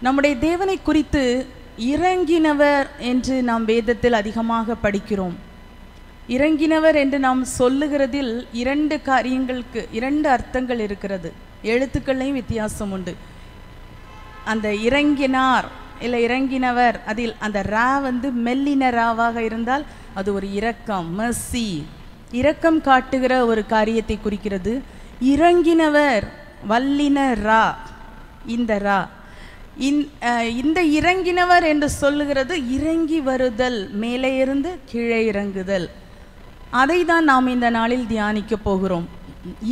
நம்முடைய தேவனை குறித்து இறங்கினவர் என்று நாம் வேதத்தில் அதிகமாக படிக்கிறோம். இறங்கினவர் என்று நாம் சொல்லுகிறதில் இரண்டு காரியங்களுக்கு இரண்டு அர்த்தங்கள் இருக்கிறது. எழுத்துக்கள்லையும் வித்தியாசம் உண்டு. அந்த இறங்கினார் இல்லை இறங்கினவர் அதில் அந்த ரா வந்து மெல்லின ராவாக இருந்தால் அது ஒரு இரக்கம் மசி இரக்கம் காட்டுகிற ஒரு காரியத்தை குறிக்கிறது. இறங்கினவர் வல்லின ரா இந்த ரா. இந்த இறங்கினவர் என்று சொல்லுகிறது இறங்கி வருதல் மேலே இருந்து கீழே இறங்குதல். அதை தான் நாம் இந்த நாளில் தியானிக்க போகிறோம்.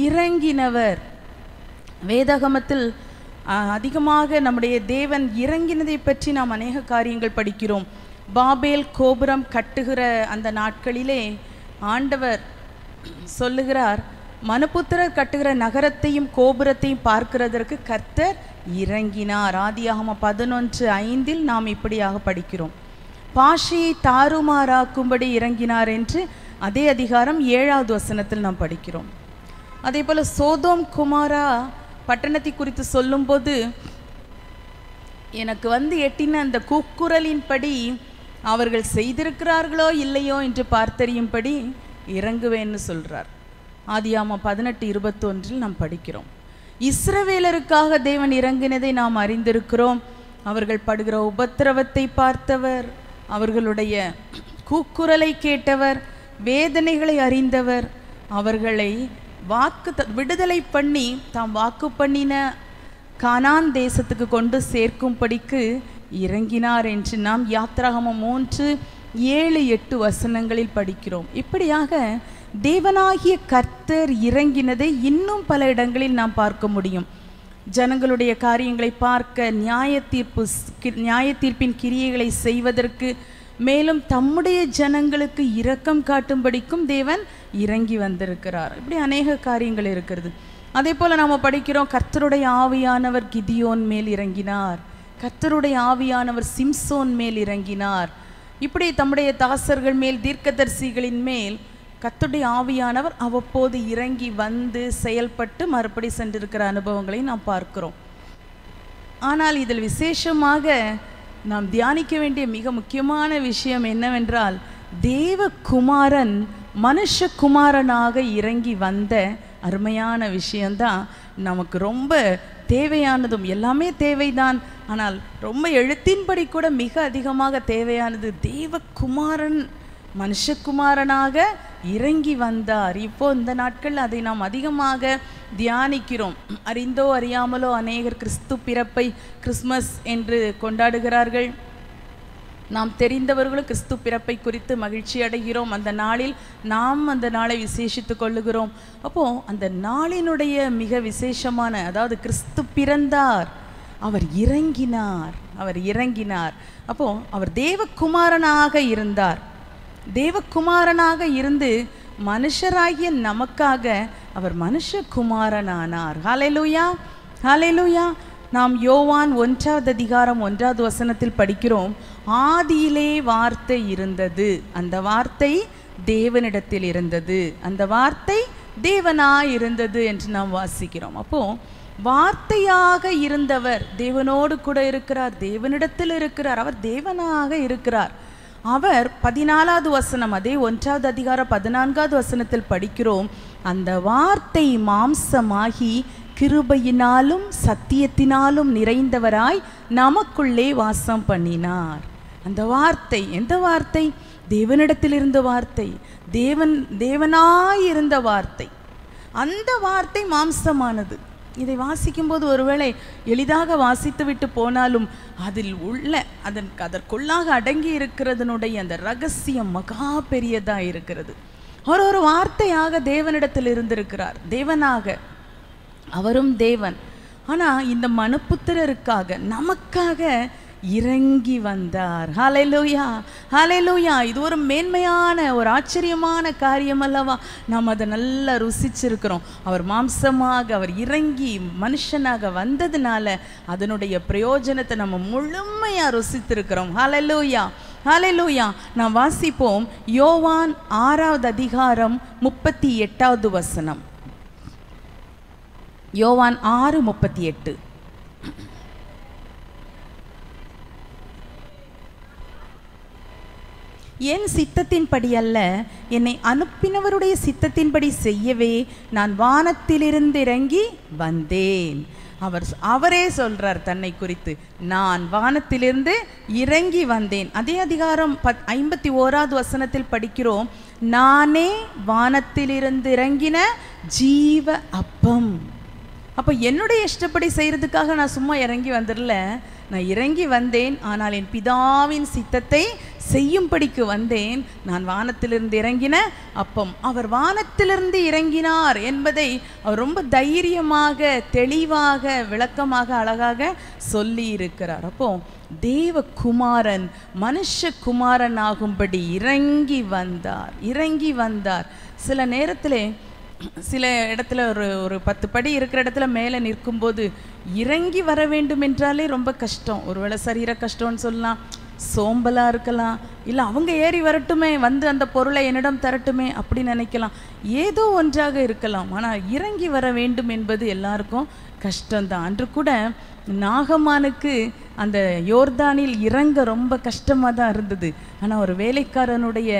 இறங்கினவர் வேதகமத்தில் அதிகமாக நம்முடைய தேவன் இறங்கினதை பற்றி நாம் அநேக காரியங்கள் படிக்கிறோம். பாபேல் கோபுரம் கட்டுகிற அந்த நாட்களிலே ஆண்டவர் சொல்லுகிறார் மனுபுத்திரர் கட்டுகிற நகரத்தையும் கோபுரத்தையும் பார்க்கிறதற்கு கர்த்தர் இறங்கினார். ஆதியாகம பதினொன்று ஐந்தில் நாம் இப்படியாக படிக்கிறோம். பாஷையை தாறுமாறாக்கும்படி இறங்கினார் என்று அதே அதிகாரம் ஏழாவது வசனத்தில் நாம் படிக்கிறோம். அதே போல சோதோம் குமாரா பட்டணத்தை குறித்து சொல்லும்போது எனக்கு வந்து எட்டின அந்த கூக்குரலின்படி அவர்கள் செய்திருக்கிறார்களோ இல்லையோ என்று பார்த்தறியும்படி இறங்குவேன்னு சொல்றார். ஆதியாமா பதினெட்டு இருபத்தொன்றில் நாம் படிக்கிறோம். இஸ்ரவேலருக்காக தேவன் இறங்கினதை நாம் அறிந்திருக்கிறோம். அவர்கள் படுகிற உபத்திரவத்தை பார்த்தவர் அவர்களுடைய கூக்குரலை கேட்டவர் வேதனைகளை அறிந்தவர் அவர்களை வாக்கு த- விடுதலை பண்ணி தாம் வாக்கு பண்ணின கானான் தேசத்துக்கு கொண்டு சேர்க்கும்படிக்கு இறங்கினார் என்று நாம் யாத்திராகமம் மூன்று ஏழு எட்டு வசனங்களில் படிக்கிறோம். இப்படியாக தேவனாகிய கர்த்தர் இறங்கினதை இன்னும் பல இடங்களில் நாம் பார்க்க முடியும். ஜனங்களுடைய காரியங்களை பார்க்க நியாய தீர்ப்பு நியாய தீர்ப்பின் கிரியைகளை செய்வதற்கு மேலும் தம்முடைய ஜனங்களுக்கு இரக்கம் காட்டும்படிக்கும் தேவன் இறங்கி வந்திருக்கிறார். இப்படி அநேக காரியங்கள் இருக்கிறது. அதே போல நாம் படிக்கிறோம் கர்த்தருடைய ஆவியானவர் கிதியோன் மேல் இறங்கினார். கர்த்தருடைய ஆவியானவர் சிம்சோன் மேல் இறங்கினார். இப்படி தம்முடைய தாசர்கள் மேல் தீர்க்கதரிசிகளின் மேல் கத்துடைய ஆவியானவர் அவ்வப்போது இறங்கி வந்து செயல்பட்டு மறுபடி சென்றிருக்கிற அனுபவங்களை நாம் பார்க்கிறோம். ஆனால் இதில் விசேஷமாக நாம் தியானிக்க வேண்டிய மிக முக்கியமான விஷயம் என்னவென்றால் தேவகுமாரன் மனுஷகுமாரனாக இறங்கி வந்த அருமையான விஷயம்தான். நமக்கு ரொம்ப தேவையானதும் எல்லாமே தேவைதான். ஆனால் ரொம்ப எழுத்தின்படி கூட மிக அதிகமாக தேவையானது தேவகுமாரன் மனுஷகுமாரனாக இறங்கி வந்தார். இப்போ இந்த நாட்கள் அதை நாம் அதிகமாக தியானிக்கிறோம். அறிந்தோ அறியாமலோ அநேகர் கிறிஸ்து பிறப்பை கிறிஸ்மஸ் என்று கொண்டாடுகிறார்கள். நாம் தெரிந்தவர்களும் கிறிஸ்து பிறப்பை குறித்து மகிழ்ச்சி அடைகிறோம். அந்த நாளில் நாம் அந்த நாளை விசேஷித்து கொள்ளுகிறோம். அப்போ அந்த நாளினுடைய மிக விசேஷமான அதாவது கிறிஸ்து பிறந்தார். அவர் இறங்கினார். அவர் இறங்கினார். அப்போ அவர் தேவகுமாரனாக இருந்தார். தேவகுமாரனாக இருந்து மனுஷராகிய நமக்காக அவர் மனுஷகுமாரனானார். ஹலெலுயா ஹலெலுயா நாம் யோவான் ஒன்றாவது அதிகாரம் ஒன்றாவது வசனத்தில் படிக்கிறோம். ஆதியிலே வார்த்தை இருந்தது. அந்த வார்த்தை தேவனிடத்தில் இருந்தது. அந்த வார்த்தை தேவனாய் இருந்தது என்று நாம் வாசிக்கிறோம். அப்போ வார்த்தையாக இருந்தவர் தேவனோடு கூட இருக்கிறார் தேவனிடத்தில் இருக்கிறார் அவர் தேவனாக இருக்கிறார். அவர் பதினாலாவது வசனம் அதே ஒன்றாவது அதிகாரம் பதினான்காவது வசனத்தில் படிக்கிறோம். அந்த வார்த்தை மாம்சமாகி கிருபையினாலும் சத்தியத்தினாலும் நிறைந்தவராய் நமக்குள்ளே வாசம் பண்ணினார். அந்த வார்த்தை எந்த வார்த்தை? தேவனிடத்தில் இருந்த வார்த்தை தேவன் தேவனாய் இருந்த வார்த்தை. அந்த வார்த்தை மாம்சமானது. இதை வாசிக்கும்போது ஒருவேளை எளிதாக வாசித்து விட்டு போனாலும் அதில் உள்ள அதன் அதற்குள்ளாக அடங்கி இருக்கிறதனுடைய அந்த ரகசியம் மகா பெரியதாக இருக்கிறது. அவர் ஒரு வார்த்தையாக தேவனிடத்தில் இருந்திருக்கிறார். தேவனாக. அவரும் தேவன். ஆனால் இந்த மனுப்புத்திரருக்காக நமக்காக இறங்கி வந்தார். ஹலெலுயா ஹலெலுயா இது ஒரு மேன்மையான ஒரு ஆச்சரியமான காரியம் அல்லவா? நாம் அதை நல்லா ருசிச்சிருக்கிறோம். அவர் மாம்சமாக அவர் இறங்கி மனுஷனாக வந்ததுனால அதனுடைய பிரயோஜனத்தை நம்ம முழுமையாக ருசித்திருக்கிறோம். ஹலெலுயா ஹலெலுயா நாம் வாசிப்போம் யோவான் ஆறாவது அதிகாரம் முப்பத்தி எட்டாவது வசனம். யோவான் ஆறு முப்பத்தி எட்டு. என் சித்தத்தின்படி அல்ல என்னை அனுப்பினவருடைய சித்தத்தின்படி செய்யவே நான் வானத்திலிருந்து இறங்கி வந்தேன். அவர் அவரே சொல்றார் தன்னை குறித்து நான் வானத்திலிருந்து இறங்கி வந்தேன். அதே அதிகாரம் பத் ஐம்பத்தி ஓராவது வசனத்தில் படிக்கிறோம் நானே வானத்திலிருந்து இறங்கின ஜீவ அப்பம். அப்போ என்னுடைய இஷ்டப்படி செய்கிறதுக்காக நான் சும்மா இறங்கி வந்துடல நான் இறங்கி வந்தேன் ஆனால் என் பிதாவின் சித்தத்தை செய்யும்படிக்கு வந்தேன். நான் வானத்திலிருந்து இறங்கின. அப்பம் அவர் வானத்திலிருந்து இறங்கினார் என்பதை அவர் ரொம்ப தைரியமாக தெளிவாக விளக்கமாக அழகாக சொல்லி இருக்கிறார் அப்போ தேவகுமாரன் மனுஷகுமாரன் ஆகும்படி இறங்கி வந்தார். இறங்கி வந்தார். சில நேரத்தில் சில இடத்துல ஒரு ஒரு பத்து படி இருக்கிற இடத்துல மேலே நிற்கும்போது இறங்கி வர வேண்டும் என்றாலே ரொம்ப கஷ்டம். ஒருவேளை சரீர கஷ்டம்னு சொல்லலாம். சோம்பலாக இருக்கலாம் இல்லை அவங்க ஏறி வரட்டுமே வந்து அந்த பொருளை என்னிடம் தரட்டுமே அப்படி நினைக்கலாம். ஏதோ ஒன்றாக இருக்கலாம். ஆனால் இறங்கி வர வேண்டும் என்பது எல்லாருக்கும் கஷ்டம்தான். அன்று கூட நாகமானுக்கு அந்த யோர்தானில் இறங்க ரொம்ப கஷ்டமாக தான் இருந்தது. ஆனால் ஒரு வேலைக்காரனுடைய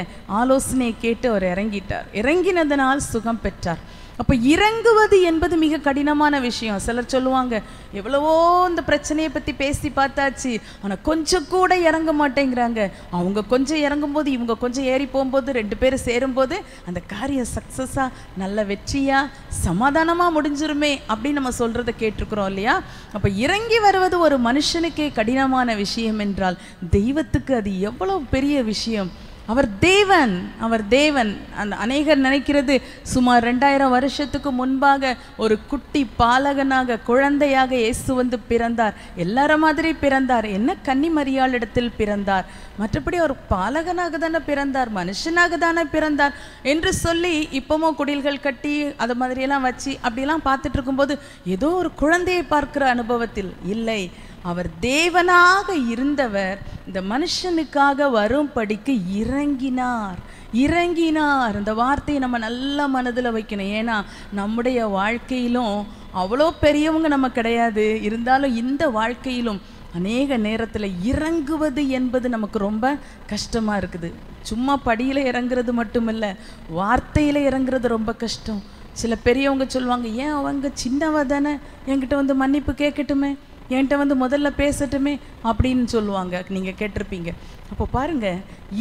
ஆலோசனையை கேட்டு அவர் இறங்கிட்டார். இறங்கினதனால் சுகம் பெற்றார். அப்போ இறங்குவது என்பது மிக கடினமான விஷயம். சிலர் சொல்லுவாங்க எவ்வளவோ இந்த பிரச்சனையை பற்றி பேசி பார்த்தாச்சு. ஆனால் கொஞ்சம் கூட இறங்க மாட்டேங்கிறாங்க. அவங்க கொஞ்சம் இறங்கும்போது இவங்க கொஞ்சம் ஏறி போகும்போது ரெண்டு பேரும் சேரும்போது அந்த காரியம் சக்ஸஸாக நல்ல வெற்றியாக சமாதானமாக முடிஞ்சிருமே அப்படின்னு நம்ம சொல்கிறத கேட்டிருக்கிறோம் இல்லையா? அப்போ இறங்கி வருவது ஒரு மனுஷனுக்கே கடினமான விஷயம் என்றால் தெய்வத்துக்கு அது எவ்வளோ பெரிய விஷயம். அவர் தேவன் அவர் தேவன். அந்த அநேகர் நினைக்கிறது சுமார் ரெண்டாயிரம் வருஷத்துக்கு முன்பாக ஒரு குட்டி பாலகனாக குழந்தையாக இயேசு வந்து பிறந்தார். எல்லார மாதிரி பிறந்தார். என்ன கன்னி மரியாள் இடத்தில் பிறந்தார்? மற்றபடி அவர் பாலகனாக தானே பிறந்தார் மனுஷனாக தானே பிறந்தார் என்று சொல்லி இப்பவும் குடில்கள் கட்டி அது மாதிரியெல்லாம் வச்சு அப்படிலாம் பார்த்துட்டு இருக்கும்போது ஏதோ ஒரு குழந்தையை பார்க்கிற அனுபவத்தில் இல்லை. அவர் தேவனாக இருந்தவர் இந்த மனுஷனுக்காக வரும்படிக்கு இறங்கினார். இறங்கினார். இந்த வார்த்தையை நம்ம நல்ல மனதில் வைக்கணும். ஏன்னா நம்முடைய வாழ்க்கையிலும் அவ்வளோ பெரியவங்க நம்ம கிடையாது. இருந்தாலும் இந்த வாழ்க்கையிலும் அநேக நேரத்தில் இறங்குவது என்பது நமக்கு ரொம்ப கஷ்டமாக இருக்குது. சும்மா படியில் இறங்குறது மட்டுமில்ல வார்த்தையில் இறங்குறது ரொம்ப கஷ்டம். சில பெரியவங்க சொல்லுவாங்க ஏன் அவங்க சின்னவ தானே? என்கிட்ட வந்து மன்னிப்பு கேட்கட்டுமே? என்கிட்ட வந்து முதல்ல பேசட்டுமே அப்படின்னு சொல்லுவாங்க. நீங்கள் கேட்டிருப்பீங்க. அப்போ பாருங்க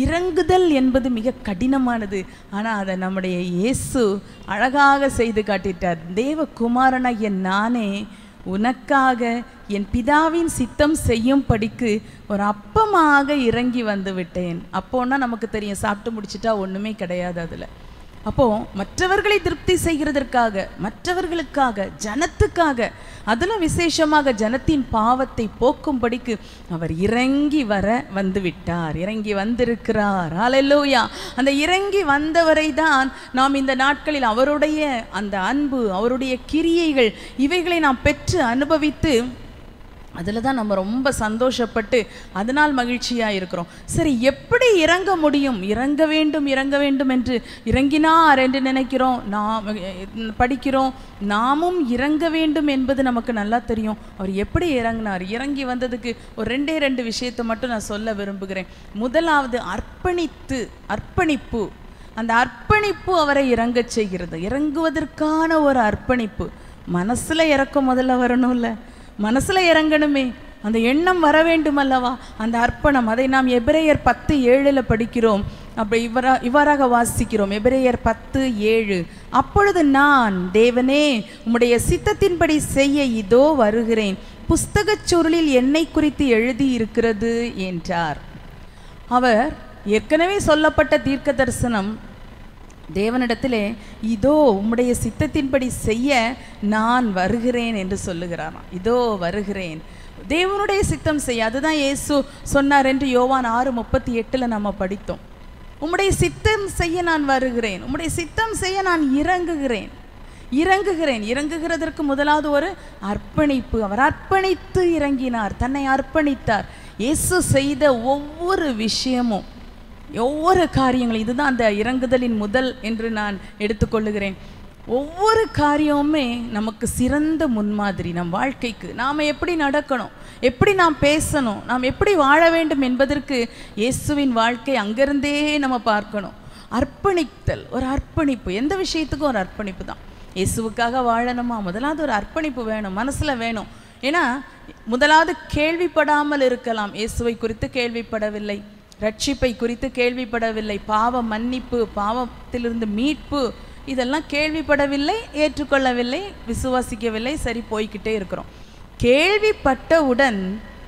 இறங்குதல் என்பது மிக கடினமானது. ஆனால் அதை நம்முடைய இயேசு அழகாக செய்து காட்டிட்டார். தேவகுமாரனாகிய நானே உனக்காக என் பிதாவின் சித்தம் செய்யும் படிக்கு ஒரு அப்பமாக இறங்கி வந்து விட்டேன். அப்போன்னா நமக்கு தெரியும் சாப்பிட்டு முடிச்சிட்டா ஒன்றுமே கிடையாது அதில். அப்போ மற்றவர்களை திருப்தி செய்கிறதற்காக மற்றவர்களுக்காக ஜனத்துக்காக அதில் விசேஷமாக ஜனத்தின் பாவத்தை போக்கும்படிக்கு அவர் இறங்கி வர வந்து விட்டார் இறங்கி வந்திருக்கிறார். ஹalleluya அந்த இறங்கி வந்தவரை தான் நாம் இந்த நாட்களில் அவருடைய அந்த அன்பு அவருடைய கிரியைகள் இவைகளை நாம் பெற்று அனுபவித்து அதில் தான் நம்ம ரொம்ப சந்தோஷப்பட்டு அதனால் மகிழ்ச்சியாக இருக்கிறோம். சரி எப்படி இறங்க முடியும்? இறங்க வேண்டும் இறங்க வேண்டும் என்று இறங்கினார் என்று நினைக்கிறோம். நாம் படிக்கிறோம். நாமும் இறங்க வேண்டும் என்பது நமக்கு நல்லா தெரியும். அவர் எப்படி இறங்கினார்? இறங்கி வந்ததுக்கு ஒரு ரெண்டே ரெண்டு விஷயத்தை மட்டும் நான் சொல்ல விரும்புகிறேன். முதலாவது அர்ப்பணித்து அர்ப்பணிப்பு. அந்த அர்ப்பணிப்பு அவரை இறங்கச் செய்கிறது. இறங்குவதற்கான ஒரு அர்ப்பணிப்பு. மனசில் இறக்கம் முதல்ல வரணும்ல. மனசில் இறங்கணுமே. அந்த எண்ணம் வர வேண்டும் அல்லவா அந்த அர்ப்பணம். அதை நாம் எபிரேயர் பத்து ஏழில் படிக்கிறோம். அப்படி இவரா இவ்வாறாக வாசிக்கிறோம். எபிரேயர் பத்து ஏழு. அப்பொழுது நான் தேவனே உம்முடைய சித்தத்தின்படி செய்ய இதோ வருகிறேன். புஸ்தகச் சுருளில் என்னை குறித்து எழுதி இருக்கிறது என்றார். அவர் ஏற்கனவே சொல்லப்பட்ட தீர்க்க தரிசனம் தேவனிடத்திலே இதோ உம்முடைய சித்தத்தின்படி செய்ய நான் வருகிறேன் என்று சொல்லுகிறாராம். இதோ வருகிறேன். தேவனுடைய சித்தம் செய்ய அதுதான் இயேசு சொன்னார் என்று யோவான் ஆறு முப்பத்தி எட்டில் நம்ம படித்தோம். உம்முடைய சித்தம் செய்ய நான் வருகிறேன். உம்முடைய சித்தம் செய்ய நான் இறங்குகிறேன். இறங்குகிறேன். இறங்குகிறதற்கு முதலாவது ஒரு அர்ப்பணிப்பு. அவர் அர்ப்பணித்து இறங்கினார். தன்னை அர்ப்பணித்தார். இயேசு செய்த ஒவ்வொரு விஷயமும் ஒவ்வொரு காரியங்களும் இதுதான் அந்த இறங்குதலின் முதல் என்று நான் எடுத்துக்கொள்ளுகிறேன். ஒவ்வொரு காரியமுமே நமக்கு சிறந்த முன்மாதிரி நம் வாழ்க்கைக்கு. நாம் எப்படி நடக்கணும்? எப்படி நாம் பேசணும்? நாம் எப்படி வாழ வேண்டும் என்பதற்கு இயேசுவின் வாழ்க்கை அங்கிருந்தே நம்ம பார்க்கணும். அர்ப்பணித்தல் ஒரு அர்ப்பணிப்பு. எந்த விஷயத்துக்கும் ஒரு அர்ப்பணிப்பு தான். இயேசுவுக்காக வாழணுமா? முதலாவது ஒரு அர்ப்பணிப்பு வேணும் மனசில் வேணும். ஏன்னா முதலாவது கேள்விப்படாமல் இருக்கலாம். இயேசுவை குறித்து கேள்விப்படவில்லை. ரட்சிப்பை குறித்து கேள்விப்படவில்லை. பாவ மன்னிப்பு பாவத்திலிருந்து மீட்பு இதெல்லாம் கேள்விப்படவில்லை ஏற்றுக்கொள்ளவில்லை விசுவாசிக்கவில்லை சரி போய்க்கிட்டே இருக்கிறோம். கேள்விப்பட்டவுடன்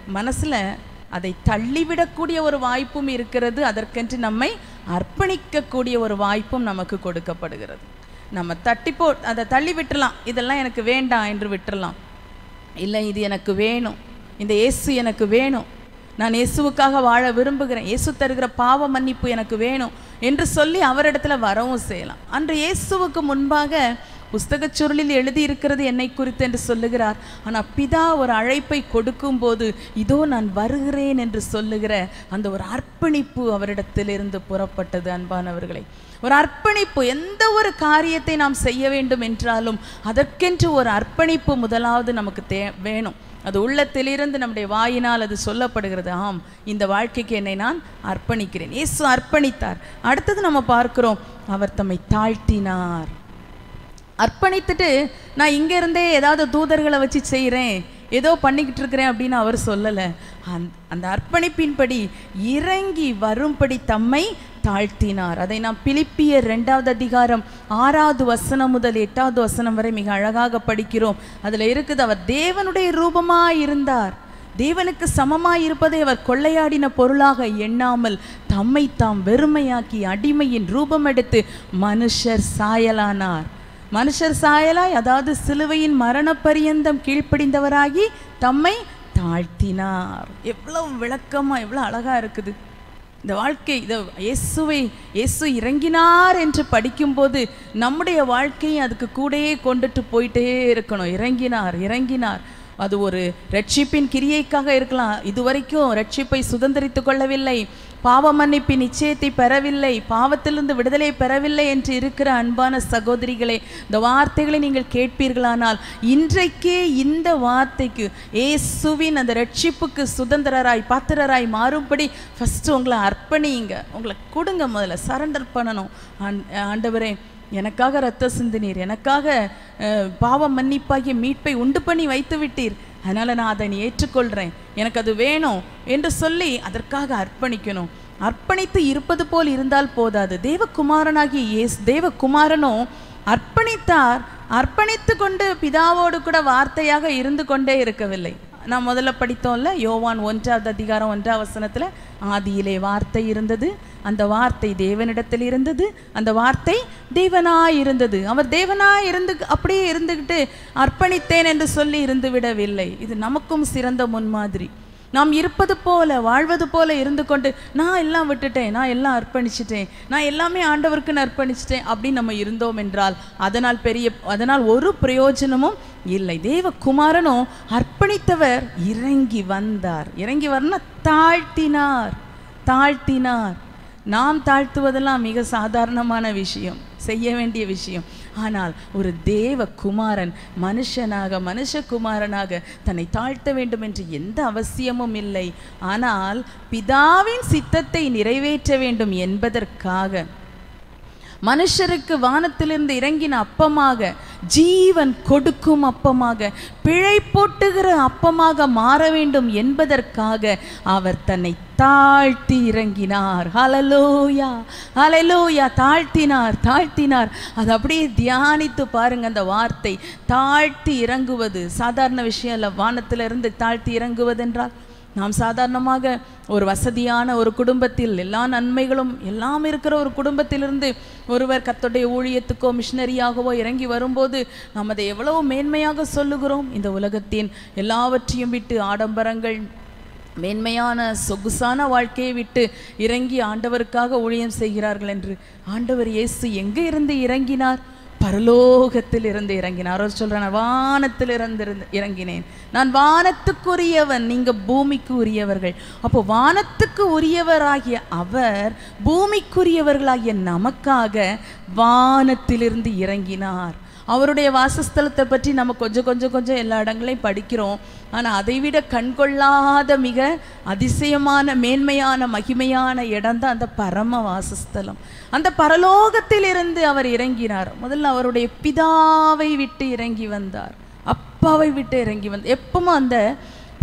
மனசில் அதை தள்ளிவிடக்கூடிய ஒரு வாய்ப்பும் இருக்கிறது. அதற்கென்று நம்மை அர்ப்பணிக்கக்கூடிய ஒரு வாய்ப்பும் நமக்கு கொடுக்கப்படுகிறது. நம்ம தட்டி போ அதை தள்ளி விட்டுலாம் இதெல்லாம் எனக்கு வேண்டாம் என்று விட்டுறலாம். இல்லை இது எனக்கு வேணும். இந்த இயேசு எனக்கு வேணும். நான் இயேசுவுக்காக வாழ விரும்புகிறேன். இயேசு தருகிற பாவ மன்னிப்பு எனக்கு வேணும் என்று சொல்லி அவரிடத்துல வரவும் செய்யலாம். அன்று இயேசுவுக்கு முன்பாக புஸ்தகச் சுருளில் எழுதியிருக்கிறது என்னை குறித்து என்று சொல்லுகிறார். ஆனால் பிதா ஒரு அழைப்பை கொடுக்கும்போது இதோ நான் வருகிறேன் என்று சொல்லுகிற அந்த ஒரு அர்ப்பணிப்பு அவரிடத்திலிருந்து புறப்பட்டது அன்பானவர்களை. ஒரு அர்ப்பணிப்பு எந்த ஒரு காரியத்தை நாம் செய்ய வேண்டும் என்றாலும் அதற்கென்று ஒரு அர்ப்பணிப்பு முதலாவது நமக்கு தே வேணும். அது உள்ளத்திலிருந்து நம்முடைய வாயினால் அது சொல்லப்படுகிறது. ஆம் இந்த வாழ்க்கைக்கு என்னை நான் அர்ப்பணிக்கிறேன். இயேசு அர்ப்பணித்தார். அடுத்தது நம்ம பார்க்கிறோம் அவர் தம்மை தாழ்த்தினார். அர்ப்பணித்துட்டு நான் இங்கேருந்தே ஏதாவது தூதர்களை வச்சு செய்கிறேன் ஏதோ பண்ணிக்கிட்டு இருக்கிறேன் அப்படின்னு அவர் சொல்லலை. அந் அந்த அர்ப்பணிப்பின்படி இறங்கி வரும்படி தம்மை தாழ்த்தினார். அதை நாம் பிலிப்பிய ரெண்டாவது அதிகாரம் ஆறாவது வசனம் முதல் எட்டாவது வசனம் வரை மிக அழகாக படிக்கிறோம். அதில் இருக்குது அவர் தேவனுடைய ரூபமாக இருந்தார். தேவனுக்கு சமமாய் இருப்பதை அவர் கொள்ளையாடின பொருளாக எண்ணாமல் தம்மை தாம் வெறுமையாக்கி அடிமையின் ரூபம் எடுத்து மனுஷர் சாயலானார். மனுஷர் சாயலாய் அதாவது சிலுவையின் மரண பரியந்தம் கீழ்ப்படிந்தவராகி தம்மை தாழ்த்தினார். எவ்வளவு விளக்கமாக எவ்வளோ அழகாக இருக்குது. இந்த வாழ்க்கை இதை இயேசுவை இயேசு இறங்கினார் என்று படிக்கும்போது நம்முடைய வாழ்க்கையை அதுக்கு கூடயே கொண்டுட்டு போயிட்டே இருக்கணும். இறங்கினார் இறங்கினார். அது ஒரு ரட்சிப்பின் கிரியைக்காக இருக்கலாம். இதுவரைக்கும் ரட்சிப்பை சுதந்திரித்து கொள்ளவில்லை. பாவ மன்னிப்பு நிச்சயத்தை பெறவில்லை பாவத்திலிருந்து விடுதலை பெறவில்லை என்று இருக்கிற அன்பான சகோதரிகளே இந்த வார்த்தைகளை நீங்கள் கேட்பீர்களானால் இன்றைக்கே இந்த வார்த்தைக்கு ஏசுவின் அந்த ரட்சிப்புக்கு சுதந்திரராய் பாத்திரராய் மாறும்படி ஃபஸ்ட்டு உங்களை அர்ப்பணியுங்க. உங்களை கொடுங்க முதல்ல சரண்டர் பண்ணணும். ஆண்டவரே எனக்காக ரத்த சிந்தினீர் எனக்காக பாவம் பாவ மன்னிப்பாகிய மீட்பை உண்டு பண்ணி வைத்து விட்டீர் அதனால் நான் அதை நீ ஏற்றுக்கொள்கிறேன் எனக்கு அது வேணும் என்று சொல்லி அதற்காக அர்ப்பணிக்கணும். அர்ப்பணித்து இருப்பது போல் இருந்தால் போதாது. தேவகுமாரனாகிய இயேஸ் தேவகுமாரனும் அர்ப்பணித்தார். அர்ப்பணித்து கொண்டு பிதாவோடு கூட வார்த்தையாக இருந்து கொண்டே இருக்கவில்லை. நான் முதல்ல படித்தோம்ல யோவான் ஒன்றாவது அதிகாரம் ஒன்றாம் வசனத்தில் ஆதியிலே வார்த்தை இருந்தது. அந்த வார்த்தை தேவனிடத்தில் இருந்தது. அந்த வார்த்தை தேவனாய் இருந்தது. அவர் தேவனாய் இருந்து அப்படியே இருந்துக்கிட்டு அர்ப்பணித்தேன் என்று சொல்லி இருந்து விடவில்லை இது நமக்கும் சிறந்த முன்மாதிரி. நாம் இருப்பது போல வாழ்வது போல இருந்து கொண்டு நான் எல்லாம் விட்டுட்டேன் நான் எல்லாம் அர்ப்பணிச்சிட்டேன் நான் எல்லாமே ஆண்டவருக்கு அர்ப்பணிச்சிட்டேன் அப்படின்னு நம்ம இருந்தோம் என்றால் அதனால் பெரிய அதனால் ஒரு பிரயோஜனமும் இல்லை. தேவகுமாரனும் அர்ப்பணித்தவர் இறங்கி வந்தார். இறங்கி வரனா தாழ்த்தினார் தாழ்த்தினார். நாம் தாழ்த்துவதெல்லாம் மிக சாதாரணமான விஷயம் செய்ய வேண்டிய விஷயம். ஆனால் ஒரு தேவ குமாரன் மனுஷனாக மனுஷகுமாரனாக தன்னை தாழ்த்த வேண்டும் என்று எந்த அவசியமும் இல்லை. ஆனால் பிதாவின் சித்தத்தை நிறைவேற்ற வேண்டும் என்பதற்காக மனுஷருக்கு வானத்திலிருந்து இறங்கின அப்பமாக ஜீவன் கொடுக்கும் அப்பமாக பிழை போட்டுகிற அப்பமாக மாற வேண்டும் என்பதற்காக அவர் தன்னை தாழ்த்தி இறங்கினார். ஹலலோயா ஹலலோயா தாழ்த்தினார் தாழ்த்தினார். அது அப்படியே தியானித்து பாருங்க அந்த வார்த்தை. தாழ்த்தி இறங்குவது சாதாரண விஷயம் இல்லை. வானத்திலிருந்து தாழ்த்தி இறங்குவதென்றால் நாம் சாதாரணமாக ஒரு வசதியான ஒரு குடும்பத்தில் எல்லா நன்மைகளும் எல்லாம் இருக்கிற ஒரு குடும்பத்திலிருந்து ஒருவர் கத்தோடைய ஊழியத்துக்கோ மிஷினரியாகவோ இறங்கி வரும்போது நாம் அதை எவ்வளவு மேன்மையாக சொல்லுகிறோம். இந்த உலகத்தின் எல்லாவற்றையும் விட்டு ஆடம்பரங்கள் மேன்மையான சொகுசான வாழ்க்கையை விட்டு இறங்கி ஆண்டவருக்காக ஊழியம் செய்கிறார்கள் என்று ஆண்டவர் இயேசு எங்கே இருந்து இறங்கினார்? பரலோகத்தில் இருந்து இறங்கினார். அவர் சொல்கிறார் "நான் வானத்தில் இருந்து இருந்து இறங்கினேன். நான் வானத்துக்குரியவன் நீங்கள் பூமிக்கு உரியவர்கள் அப்போ வானத்துக்கு உரியவராகிய அவர் பூமிக்குரியவர்களாகிய நமக்காக வானத்திலிருந்து இறங்கினார். அவருடைய வாசஸ்தலத்தை பற்றி நம்ம கொஞ்சம் கொஞ்சம் கொஞ்சம் எல்லா இடங்களையும் படிக்கிறோம். ஆனால் அதைவிட கண்கொள்ளாத மிக அதிசயமான மேன்மையான மகிமையான இடம் தான் அந்த பரம வாசஸ்தலம். அந்த பரலோகத்திலிருந்து அவர் இறங்கினார். முதல்ல அவருடைய பிதாவை விட்டு இறங்கி வந்தார். அப்பாவை விட்டு இறங்கி வந்து எப்பவும் அந்த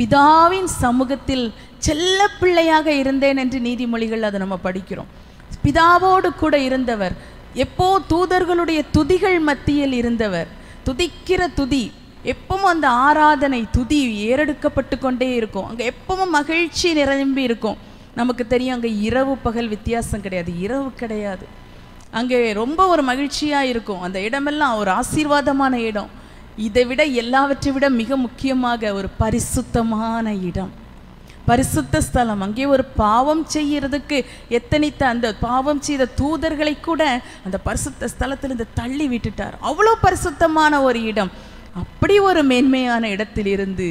பிதாவின் சமூகத்தில் செல்ல பிள்ளையாக இருந்தேன் என்று நீதிமொழிகள் அதை நம்ம படிக்கிறோம். பிதாவோடு கூட இருந்தவர். எப்போ தூதர்களுடைய துதிகள் மத்தியில் இருந்தவர் துதிக்கிற துதி எப்பவும் அந்த ஆராதனை துதி ஏறெடுக்கப்பட்டு கொண்டே இருக்கும். அங்கே எப்பவும் மகிழ்ச்சி நிரம்பி இருக்கும். நமக்கு தெரியும் அங்கே இரவு பகல் வித்தியாசம் கிடையாது. இரவு கிடையாது. அங்கே ரொம்ப ஒரு மகிழ்ச்சியாக இருக்கும். அந்த இடமெல்லாம் ஒரு ஆசீர்வாதமான இடம். இதை விட எல்லாவற்றை விட மிக முக்கியமாக ஒரு பரிசுத்தமான இடம். பரிசுத்த ஸ்தலம். அங்கே ஒரு பாவம் செய்கிறதுக்கு எத்தனைத்த அந்த பாவம் செய்த தூதர்களை கூட அந்த பரிசுத்த ஸ்தலத்திலிருந்து தள்ளி விட்டுட்டார். அவ்வளோ பரிசுத்தமான ஒரு இடம். அப்படி ஒரு மேன்மையான இடத்திலிருந்து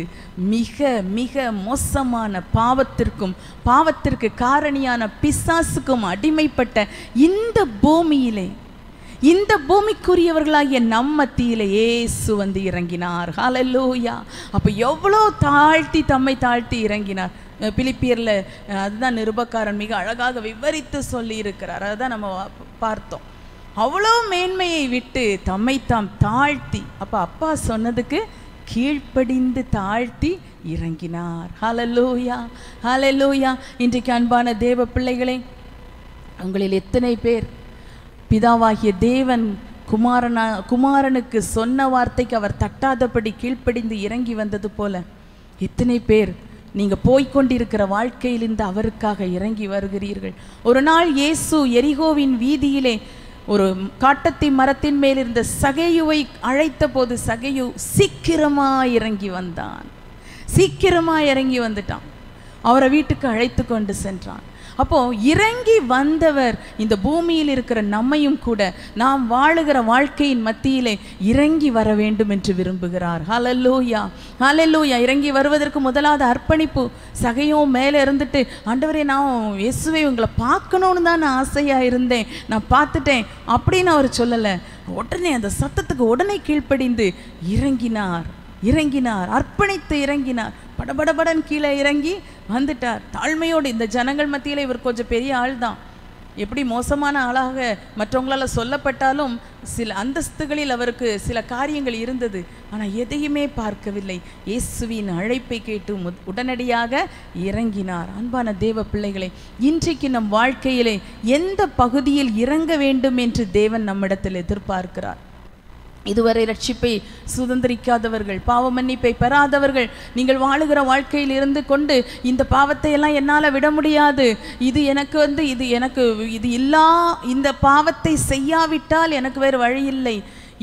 மிக மிக மோசமான பாவத்திற்கும் பாவத்திற்கு காரணியான பிசாசுக்கும் அடிமைப்பட்ட இந்த பூமியிலே இந்த பூமிக்குரியவர்களாகிய நம் மத்தியிலே ஏசு வந்து இறங்கினார். ஹலலூயா அப்போ எவ்வளோ தாழ்த்தி தம்மை தாழ்த்தி இறங்கினார். பிலிப்பியர்ல அதுதான் நிருபக்காரன் மிக அழகாக விவரித்து சொல்லியிருக்கிறார். அதை நம்ம பார்த்தோம். அவ்வளோ மேன்மையை விட்டு தம்மை தாம் தாழ்த்தி அப்போ அப்பா சொன்னதுக்கு கீழ்ப்படிந்து தாழ்த்தி இறங்கினார். ஹலலூயா ஹலலூயா இன்றைக்கு அன்பான தேவ பிள்ளைகளே உங்களில் எத்தனை பேர் பிதாவாகிய தேவன் குமாரனா குமாரனுக்கு சொன்ன வார்த்தைக்கு அவர் தட்டாதபடி கீழ்ப்படிந்து இறங்கி வந்தது போல எத்தனை பேர் நீங்க போய்க்கொண்டிருக்கிற வாழ்க்கையிலிருந்து அவருக்காக இறங்கி வருகிறீர்கள். ஒரு நாள் இயேசு எரிகோவின் வீதியிலே ஒரு காட்டத்தி மரத்தின் மேல் இருந்த சகையுவை அழைத்த போது சகையு சீக்கிரமா இறங்கி வந்தான். சீக்கிரமா இறங்கி வந்துட்டான். அவரை வீட்டுக்கு அழைத்து கொண்டு சென்றான். அப்போ இறங்கி வந்தவர் இந்த பூமியில் இருக்கிற நம்மையும் கூட நாம் வாழுகிற வாழ்க்கையின் மத்தியிலே இறங்கி வர வேண்டும் என்று விரும்புகிறார். ஹலல்லூயா ஹலல்லூயா இறங்கி வருவதற்கு முதலாவது அர்ப்பணிப்பு. சகையும் மேலே இருந்துட்டு ஆண்டவரே நான் இயேசுவை உங்களை பார்க்கணும்னு தான் நான் ஆசையா இருந்தேன். நான் பார்த்துட்டேன். அப்படின்னு அவர் சொல்லலை. உடனே அந்த சத்தத்துக்கு உடனே கீழ்ப்படிந்து இறங்கினார். இறங்கினார் அர்ப்பணித்து இறங்கினார். படபடபடன் கீழே இறங்கி வந்துட்டார். தாழ்மையோடு இந்த ஜனங்கள் மத்தியில் இவர் கொஞ்சம் பெரிய ஆள் தான் எப்படி மோசமான ஆளாக மற்றவங்களால் சொல்லப்பட்டாலும் சில அந்தஸ்துகளில் அவருக்கு சில காரியங்கள் இருந்தது. ஆனால் எதையுமே பார்க்கவில்லை. இயேசுவின் அழைப்பை கேட்டு முத்- உடனடியாக இறங்கினார். அன்பான தேவ பிள்ளைகளை இன்றைக்கு நம் வாழ்க்கையிலே எந்த பகுதியில் இறங்க வேண்டும் என்று தேவன் நம்மிடத்தில் எதிர்பார்க்கிறார்? இதுவரை ரட்சிப்பை சுதந்திரிக்காதவர்கள் பாவ மன்னிப்பை பெறாதவர்கள் நீங்கள் வாழுகிற வாழ்க்கையில் இருந்து கொண்டு இந்த பாவத்தை எல்லாம் என்னால் விட முடியாது. இது எனக்கு வந்து இது எனக்கு இது இல்லா இந்த பாவத்தை செய்யாவிட்டால் எனக்கு வேறு வழி இல்லை.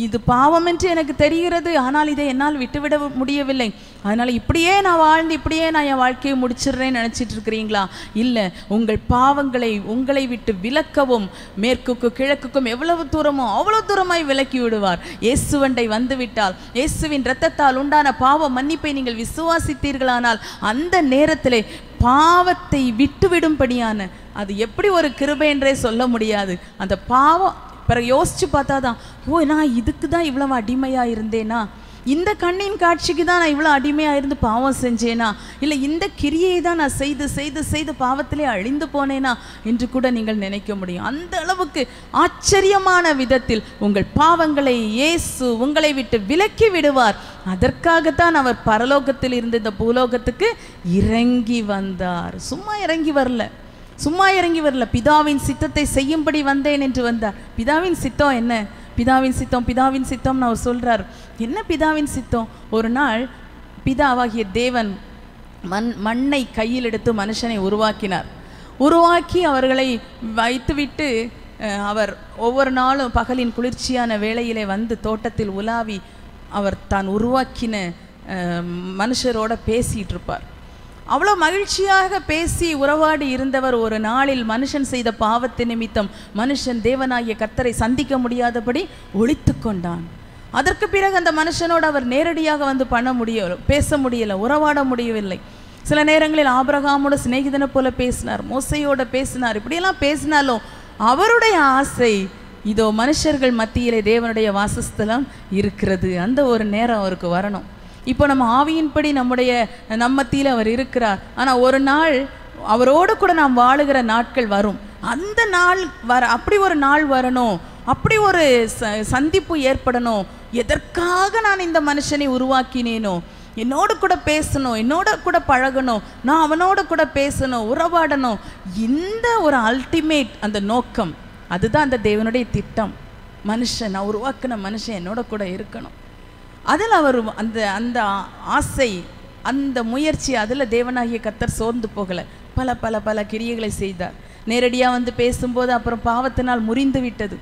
இது பாவம் என்று எனக்கு தெரிகிறது. ஆனால் இதை என்னால் விட்டுவிட முடியவில்லை. அதனால் இப்படியே நான் வாழ்ந்து இப்படியே நான் என் வாழ்க்கையை முடிச்சிடுறேன்னு நினச்சிட்டு இருக்கிறீங்களா? இல்லை உங்கள் பாவங்களை உங்களை விட்டு விலக்கவும் மேற்குக்கும் கிழக்குக்கும் எவ்வளவு தூரமோ அவ்வளோ தூரமாய் விலக்கி விடுவார். இயேசுவண்டை வந்து விட்டால் இயேசுவின் இரத்தத்தால் உண்டான பாவ மன்னிப்பை நீங்கள் விசுவாசித்தீர்களானால் அந்த நேரத்திலே பாவத்தை விட்டுவிடும்படியான அது எப்படி ஒரு கிருபை என்றே சொல்ல முடியாது. அந்த பாவம் பிறகு யோசிச்சு பார்த்தாதான் ஓ நான் இதுக்கு தான் இவ்வளவு அடிமையா இருந்தேனா? இந்த கண்ணின் காட்சிக்கு தான் நான் இவ்வளோ அடிமையாக இருந்து பாவம் செஞ்சேனா? இல்லை இந்த கிரியை தான் நான் செய்து செய்து செய்து பாவத்திலே அழிந்து போனேனா? என்று கூட நீங்கள் நினைக்க முடியும். அந்த அளவுக்கு ஆச்சரியமான விதத்தில் உங்கள் பாவங்களை இயேசு உங்களை விட்டு விலக்கி விடுவார். அதற்காகத்தான் அவர் பரலோகத்தில் இருந்து இந்த பூலோகத்துக்கு இறங்கி வந்தார். சும்மா இறங்கி வரல. சும்மா இறங்கி வரல. பிதாவின் சித்தத்தை செய்யும்படி வந்தேன் என்று வந்தார். பிதாவின் சித்தம் என்ன? பிதாவின் சித்தம் பிதாவின் சித்தம்னு அவர் சொல்கிறார் என்ன பிதாவின் சித்தம்? ஒரு நாள் பிதாவாகிய தேவன் மண் மண்ணை கையில் எடுத்து மனுஷனை உருவாக்கினார். உருவாக்கி அவர்களை வைத்துவிட்டு அவர் ஒவ்வொரு நாளும் பகலின் குளிர்ச்சியான வேளையிலே வந்து தோட்டத்தில் உலாவி அவர் தான் உருவாக்கின மனுஷரோட பேசிகிட்டு இருப்பார். அவ்வளோ மகிழ்ச்சியாக பேசி உறவாடி இருந்தவர் ஒரு நாளில் மனுஷன் செய்த பாவத்து நிமித்தம் மனுஷன் தேவனாகிய கர்த்தரை சந்திக்க முடியாதபடி ஒழித்து கொண்டான். அதற்கு பிறகு அந்த மனுஷனோடு அவர் நேரடியாக வந்து பண்ண முடிய பேச முடியல உறவாட முடியவில்லை. சில நேரங்களில் ஆபரகாமோட சிநேகிதனை போல பேசினார் மோசையோட பேசினார் இப்படியெல்லாம் பேசினாலும் அவருடைய ஆசை இதோ மனுஷர்கள் மத்தியிலே தேவனுடைய வாசஸ்தலம் இருக்கிறது. அந்த ஒரு நேரம் அவருக்கு வரணும். இப்போ நம்ம ஆவியின்படி நம்முடைய நம்மத்தியில் அவர் இருக்கிறார். ஆனால் ஒரு நாள் அவரோடு கூட நாம் வாழுகிற நாட்கள் வரும். அந்த நாள் வர அப்படி ஒரு நாள் வரணும். அப்படி ஒரு ச சந்திப்பு ஏற்படணும். எதற்காக நான் இந்த மனுஷனை உருவாக்கினேனோ? என்னோட கூட பேசணும் என்னோட கூட பழகணும் நான் அவனோட கூட பேசணும் உறவாடணும். இந்த ஒரு அல்டிமேட் அந்த நோக்கம். அதுதான் அந்த தேவனுடைய திட்டம். மனுஷன் நான் உருவாக்கின மனுஷன் என்னோட கூட இருக்கணும். அதில் அவர் அந்த அந்த ஆசை அந்த முயற்சி அதில் தேவனாகிய கத்தர் சோர்ந்து போகலை. பல பல பல கிரியைகளை செய்தார். நேரடியாக வந்து பேசும்போது அப்புறம் பாவத்தினால் முறிந்து விட்டது.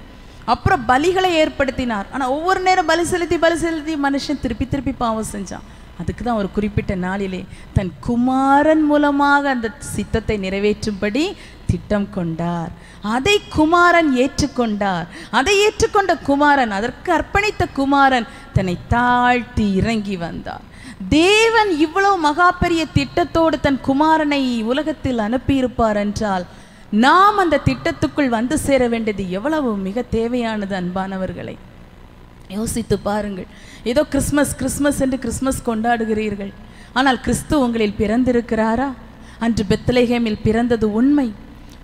அப்புறம் பலிகளை ஏற்படுத்தினார். ஆனால் ஒவ்வொரு நேரம் பலி செலுத்தி பலி செலுத்தி மனுஷன் திருப்பி திருப்பி பாவம் செஞ்சான். அதுக்கு தான் ஒரு குறிப்பிட்ட நாளிலே தன் குமாரன் மூலமாக அந்த சித்தத்தை நிறைவேற்றும்படி திட்டம் கொண்டார். அதை குமாரன் ஏற்றுக்கொண்டார். அதை ஏற்றுக்கொண்ட குமாரன் அதற்கு அர்ப்பணித்த குமாரன் தன்னை தாழ்த்தி இறங்கி வந்தார். தேவன் இவ்வளவு மகா பெரிய திட்டத்தோடு தன் குமாரனை உலகத்தில் அனுப்பியிருப்பார் என்றால் நாம் அந்த திட்டத்துக்குள் வந்து சேர வேண்டியது எவ்வளவு மிக தேவையானது அன்பானவர்களை. யோசித்து பாருங்கள். ஏதோ கிறிஸ்மஸ் கிறிஸ்மஸ் என்று கிறிஸ்மஸ் கொண்டாடுகிறீர்கள். ஆனால் கிறிஸ்து உங்களில் பிறந்திருக்கிறாரா? அன்று பெத்தலேகேமில் பிறந்தது உண்மை.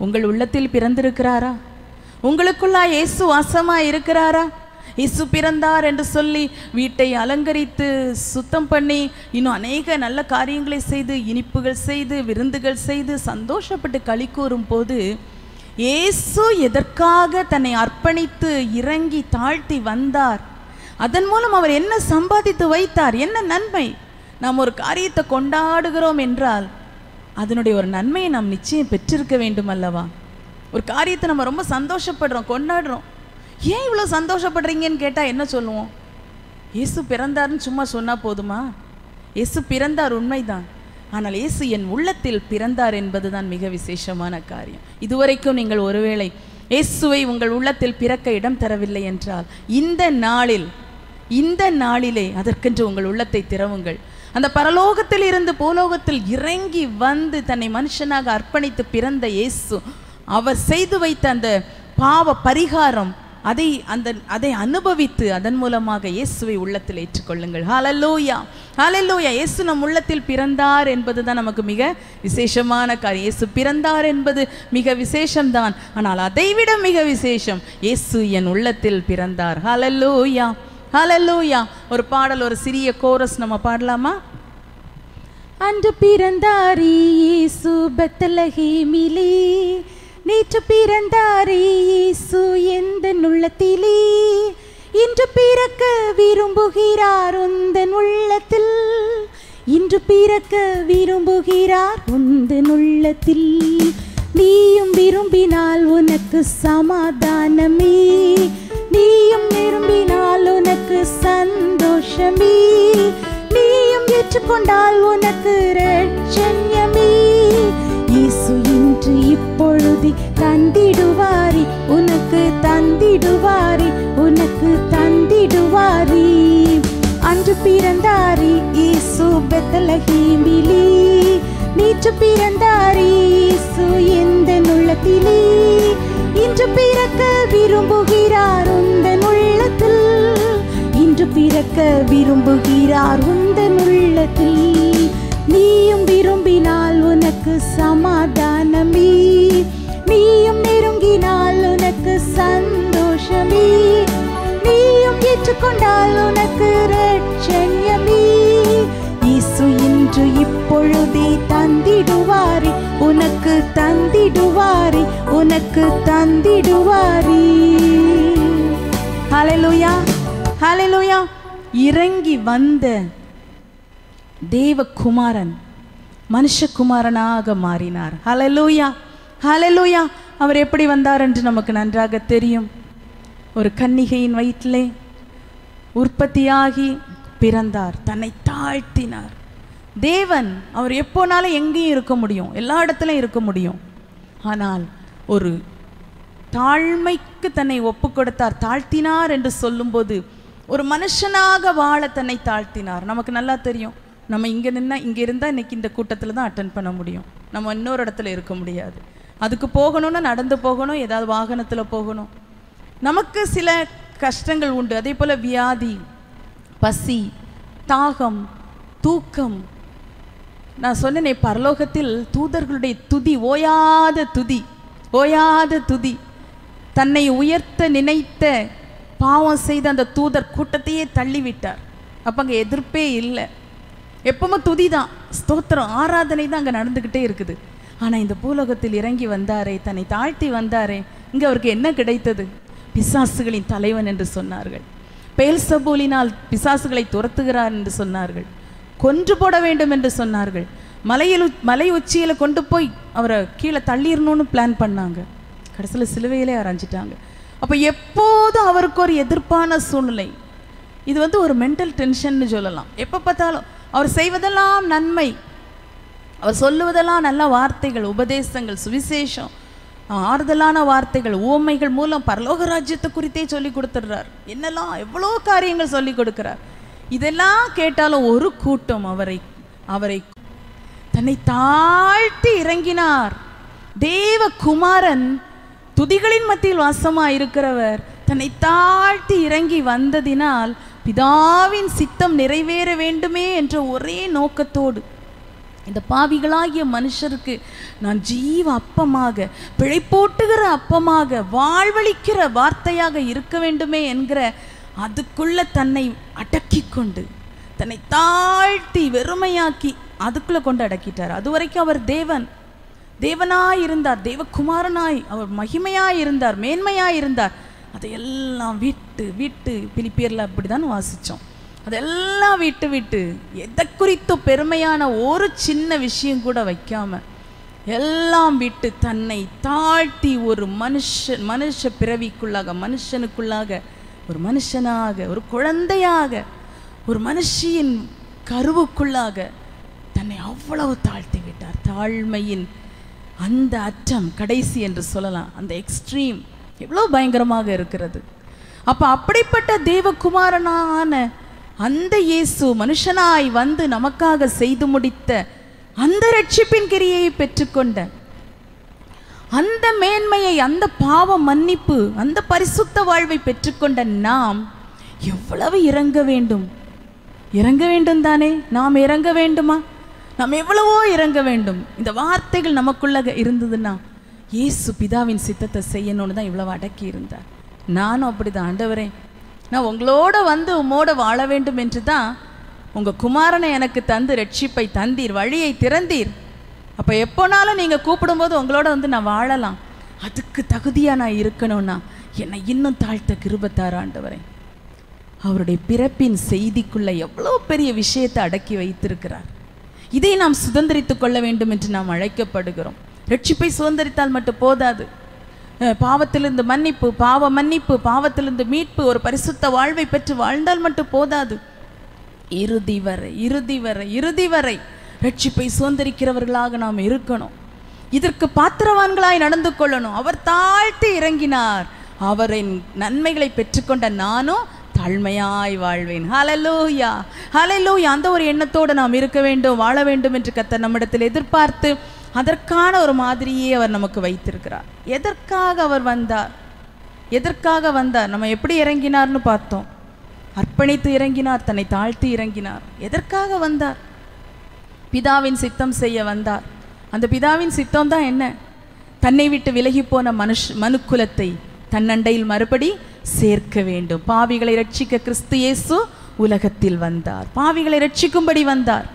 உங்கள் உள்ளத்தில் பிறந்திருக்கிறாரா? உங்களுக்குள்ளா இயேசு வாசமா இருக்கிறாரா? இயேசு பிறந்தார் என்று சொல்லி வீட்டை அலங்கரித்து சுத்தம் பண்ணி இன்னும் அநேக நல்ல காரியங்களை செய்து இனிப்புகள் செய்து விருந்துகள் செய்து சந்தோஷப்பட்டு களி கூறும் போது இயேசு எதற்காக தன்னை அர்ப்பணித்து இறங்கி தாழ்த்தி வந்தார்? அதன் மூலம் அவர் என்ன சம்பாதித்து வைத்தார்? என்ன நன்மை? நாம் ஒரு காரியத்தை கொண்டாடுகிறோம் என்றால் அதனுடைய ஒரு நன்மையை நாம் நிச்சயம் பெற்றிருக்க வேண்டும் அல்லவா ஒரு காரியத்தை நம்ம ரொம்ப சந்தோஷப்படுறோம் கொண்டாடுறோம். ஏன் இவ்வளோ சந்தோஷப்படுறீங்கன்னு கேட்டால் என்ன சொல்லுவோம்? இயேசு பிறந்தாருன்னு சும்மா சொன்னால் போதுமா? இயேசு பிறந்தார் உண்மைதான். ஆனால் இயேசு என் உள்ளத்தில் பிறந்தார் என்பதுதான் மிக விசேஷமான காரியம். இதுவரைக்கும் நீங்கள் ஒருவேளை இயேசுவை உங்கள் உள்ளத்தில் பிறக்க இடம் தரவில்லை என்றால் இந்த நாளில் இந்த நாளிலே அதற்கென்று உங்கள் உள்ளத்தை திறவுங்கள். அந்த பரலோகத்தில் இருந்து பூலோகத்தில் இறங்கி வந்து தன்னை மனுஷனாக அர்ப்பணித்து பிறந்த இயேசு அவர் செய்து வைத்த அந்த பாவ பரிகாரம் அதை அந்த அதை அனுபவித்து அதன் மூலமாக இயேசுவை உள்ளத்தில் ஏற்றுக்கொள்ளுங்கள். ஹalleluya ஹalleluya இயேசு நம் உள்ளத்தில் பிறந்தார் என்பதுதான் நமக்கு மிக விசேஷமான காரியம். இயேசு பிறந்தார் என்பது மிக விசேஷம்தான். ஆனால் அதைவிட மிக விசேஷம் இயேசு என் உள்ளத்தில் பிறந்தார். ஹalleluya ஹalleluya ஒரு பாடல் ஒரு சிறிய கோரஸ் நம்ம பாடலாமா? அன்று பிறந்தாரி இயேசு பெத்தலகேமிலே. நேற்று பிறந்தாரே இயேசு எந்த உள்ளத்திலே? இன்று பிறக்க விரும்புகிறார் உந்தன் உள்ளத்தில். இன்று பிறக்க விரும்புகிறார் உந்தன் உள்ளத்தில். நீயும் விரும்பினால் உனக்கு சமாதானமே. நீயும் விரும்பினால் உனக்கு சந்தோஷமே. நீயும் ஏற்றுக்கொண்டால் உனக்கு ரட்சண்யமே இயேசு என்று இப்பொழுது தந்திடுவாரி. உனக்கு தந்திடுவாரி. உனக்கு தந்திடுவாரி. அன்று பிறந்தாரி இயேசு பெத்தலகீமிலே. நேற்று பிறந்தாரி இயேசு எந்த நுள்ளத்திலே இன்று பிறக்க விரும்புகிறார் உந்தன் உள்ளத்தில். இன்று பிறக்க விரும்புகிறார் உந்தன் உள்ளத்தில். நீயும் விரும்பினார் உனக்கு சமாதானமே. நீயும் நெருங்கினால் உனக்கு சந்தோஷமே. நீயும் ஏற்றுக்கொண்டால் உனக்கு ரட்சண்யமே இயேசு இன்று இப்பொழுதே தந்திடுவாரே. உனக்கு தந்திடுவாரே உனக்கு தந்திடுவாரே. ஹலலுயா ஹலலுயா இறங்கி வந்த தேவகுமாரன். மனுஷகுமாரனாக மாறினார். ஹலலூயா ஹலலூயா அவர் எப்படி வந்தார் என்று நமக்கு நன்றாக தெரியும். ஒரு கன்னிகையின் வயிற்றிலே உற்பத்தியாகி பிறந்தார். தன்னை தாழ்த்தினார். தேவன் அவர் எப்போனாலும் எங்கேயும் இருக்க முடியும். எல்லா இடத்துலையும் இருக்க முடியும். ஆனால் ஒரு தாழ்மைக்கு தன்னை ஒப்பு கொடுத்தார். தாழ்த்தினார் என்று சொல்லும்போது ஒரு மனுஷனாக வாழ தன்னை தாழ்த்தினார். நமக்கு நல்லா தெரியும். நம்ம இங்கே நின்னா இங்கே இருந்தால் இன்னைக்கு இந்த கூட்டத்தில் தான் அட்டன் பண்ண முடியும். நம்ம இன்னொரு இடத்துல இருக்க முடியாது. அதுக்கு போகணும்னா நடந்து போகணும் ஏதாவது வாகனத்தில் போகணும். நமக்கு சில கஷ்டங்கள் உண்டு. அதே போல் வியாதி பசி தாகம் தூக்கம். நான் சொன்னேனே பரலோகத்தில் தூதர்களுடைய துதி ஓயாத துதி ஓயாத துதி. தன்னை உயர்த்த நினைத்த பாவம் செய்த அந்த தூதர் கூட்டத்தையே தள்ளிவிட்டார். அப்போ அங்கே எதிர்ப்பே இல்லை. எப்பவுமே துதி தான் ஸ்தோத்திரம் ஆராதனை தான் அங்கே நடந்துக்கிட்டே இருக்குது. ஆனால் இந்த பூலோகத்தில் இறங்கி வந்தாரே தன்னை தாழ்த்தி வந்தாரே இங்கே அவருக்கு என்ன கிடைத்தது? பிசாசுகளின் தலைவன் என்று சொன்னார்கள். பெயல்சபூலினால் பிசாசுகளை துரத்துகிறார் என்று சொன்னார்கள். கொன்று போட வேண்டும் என்று சொன்னார்கள். மலையில் மலை உச்சியில் கொண்டு போய் அவரை கீழே தள்ளிடணும்னு பிளான் பண்ணாங்க. கடைசியில் சிலுவையிலே அரைஞ்சிட்டாங்க. அப்போ எப்போதும் அவருக்கு ஒரு எதிர்ப்பான சூழ்நிலை. இது வந்து ஒரு மென்டல் டென்ஷன்னு சொல்லலாம். எப்போ பார்த்தாலும் அவர் செய்வதெல்லாம் நன்மை. அவர் சொல்லுவதெல்லாம் நல்ல வார்த்தைகள் உபதேசங்கள் சுவிசேஷம் ஆறுதலான வார்த்தைகள் ஓமைகள் மூலம் பரலோக ராஜ்யத்தை குறித்தே சொல்லி கொடுத்துடுறார். என்னெல்லாம் எவ்வளோ காரியங்கள் சொல்லி கொடுக்கிறார். இதெல்லாம் கேட்டாலும் ஒரு கூட்டம் அவரை அவரை தன்னை தாழ்த்தி இறங்கினார். தேவ குமாரன் துதிகளின் மத்தியில் வாசமாக இருக்கிறவர் தன்னை தாழ்த்தி இறங்கி வந்ததினால் பிதாவின் சித்தம் நிறைவேற வேண்டுமே என்ற ஒரே நோக்கத்தோடு இந்த பாவிகளாகிய மனுஷருக்கு நான் ஜீவ அப்பமாக பிழைப்போட்டுகிற அப்பமாக வாழ்வளிக்கிற வார்த்தையாக இருக்க வேண்டுமே என்கிற அதுக்குள்ள தன்னை அடக்கி கொண்டு தன்னை தாழ்த்தி வெறுமையாக்கி அதுக்குள்ளே கொண்டு அடக்கிட்டார். அது வரைக்கும் அவர் தேவன். தேவனாய் இருந்தார் தேவகுமாரனாய் அவர் மகிமையாய் இருந்தார் மேன்மையாய் இருந்தார் அதையெல்லாம் விட்டு விட்டு பிலிப்பியரில் அப்படிதான் வாசித்தோம் அதெல்லாம் விட்டு விட்டு எதை குறித்து பெருமையான ஒரு சின்ன விஷயம் கூட வைக்காம எல்லாம் விட்டு தன்னை தாழ்த்தி ஒரு மனுஷன் மனுஷ பிறவிக்குள்ளாக மனுஷனுக்குள்ளாக ஒரு மனுஷனாக ஒரு குழந்தையாக ஒரு மனுஷியின் கருவுக்குள்ளாக தன்னை அவ்வளவு தாழ்த்தி விட்டார். தாழ்மையின் அந்த அச்சம் கடைசி என்று சொல்லலாம். அந்த எக்ஸ்ட்ரீம் எவ்வளோ பயங்கரமாக இருக்கிறது. அப்போ அப்படிப்பட்ட தேவகுமாரனான அந்த இயேசு மனுஷனாய் வந்து நமக்காக செய்து முடித்த அந்த ரட்சிப்பின் கிரியை பெற்றுக்கொண்ட அந்த மேன்மையை அந்த பாவ மன்னிப்பு அந்த பரிசுத்த வாழ்வை பெற்றுக்கொண்ட நாம் எவ்வளவு இறங்க வேண்டும்? இறங்க வேண்டும் தானே? நாம் இறங்க வேண்டுமா? நாம் எவ்வளவோ இறங்க வேண்டும். இந்த வார்த்தைகள் நமக்குள்ள இருந்ததுன்னா இயேசு பிதாவின் சித்தத்தை செய்யணும்னு தான் இவ்வளவு அடக்கி இருந்தார் நானும் அப்படிதான். ஆண்டவரே நான் உங்களோட வந்து உம்மோட வாழ வேண்டும் என்று தான் உங்கள் குமாரனை எனக்கு தந்து ரட்சிப்பை தந்தீர் வழியை திறந்தீர். அப்போ எப்போனாலும் நீங்கள் கூப்பிடும்போது உங்களோட வந்து நான் வாழலாம். அதுக்கு தகுதியாக நான் இருக்கணும்னா என்னை இன்னும் தாழ்த்த கிருபத்தார் ஆண்டவரே. அவருடைய பிறப்பின் செய்திக்குள்ள எவ்வளோ பெரிய விஷயத்தை அடக்கி வைத்திருக்கிறார். இதை நாம் சுதந்திரித்துக் கொள்ள வேண்டும் என்று நாம் அழைக்கப்படுகிறோம். ரட்சிப்பை சுதந்திரித்தால் மட்டும் போதாது. பாவத்திலிருந்து மன்னிப்பு பாவ மன்னிப்பு பாவத்திலிருந்து மீட்பு ஒரு பரிசுத்த வாழ்வை பெற்று வாழ்ந்தால் மட்டும் போதாது. இறுதி வரை இறுதி வரை இறுதி வரை ரட்சிப்பை சுதந்திரிக்கிறவர்களாக நாம் இருக்கணும். இதற்கு பாத்திரவான்களாய் நடந்து கொள்ளணும். அவர் தாழ்த்தி இறங்கினார். அவரின் நன்மைகளை பெற்றுக்கொண்ட நானும் தாழ்மையாய் வாழ்வேன். ஹலலூயா ஹலலூயா அந்த ஒரு எண்ணத்தோடு நாம் இருக்க வேண்டும் வாழ வேண்டும் என்று கர்த்தர் நம்மிடத்தில் எதிர்பார்த்து அதற்கான ஒரு மாதிரியே அவர் நமக்கு வைத்திருக்கிறார். எதற்காக அவர் வந்தார்? எதற்காக வந்தார்? நம்ம எப்படி இறங்கினார்னு பார்த்தோம். அர்ப்பணித்து இறங்கினார் தன்னை தாழ்த்தி இறங்கினார். எதற்காக வந்தார்? பிதாவின் சித்தம் செய்ய வந்தார். அந்த பிதாவின் சித்தம் தான் என்ன? தன்னை விட்டு விலகி போன மனுஷ மனுக்குலத்தை தன்னண்டையில் மறுபடி சேர்க்க வேண்டும். பாவிகளை ரட்சிக்க கிறிஸ்து இயேசு உலகத்தில் வந்தார். பாவிகளை ரட்சிக்கும்படி வந்தார்.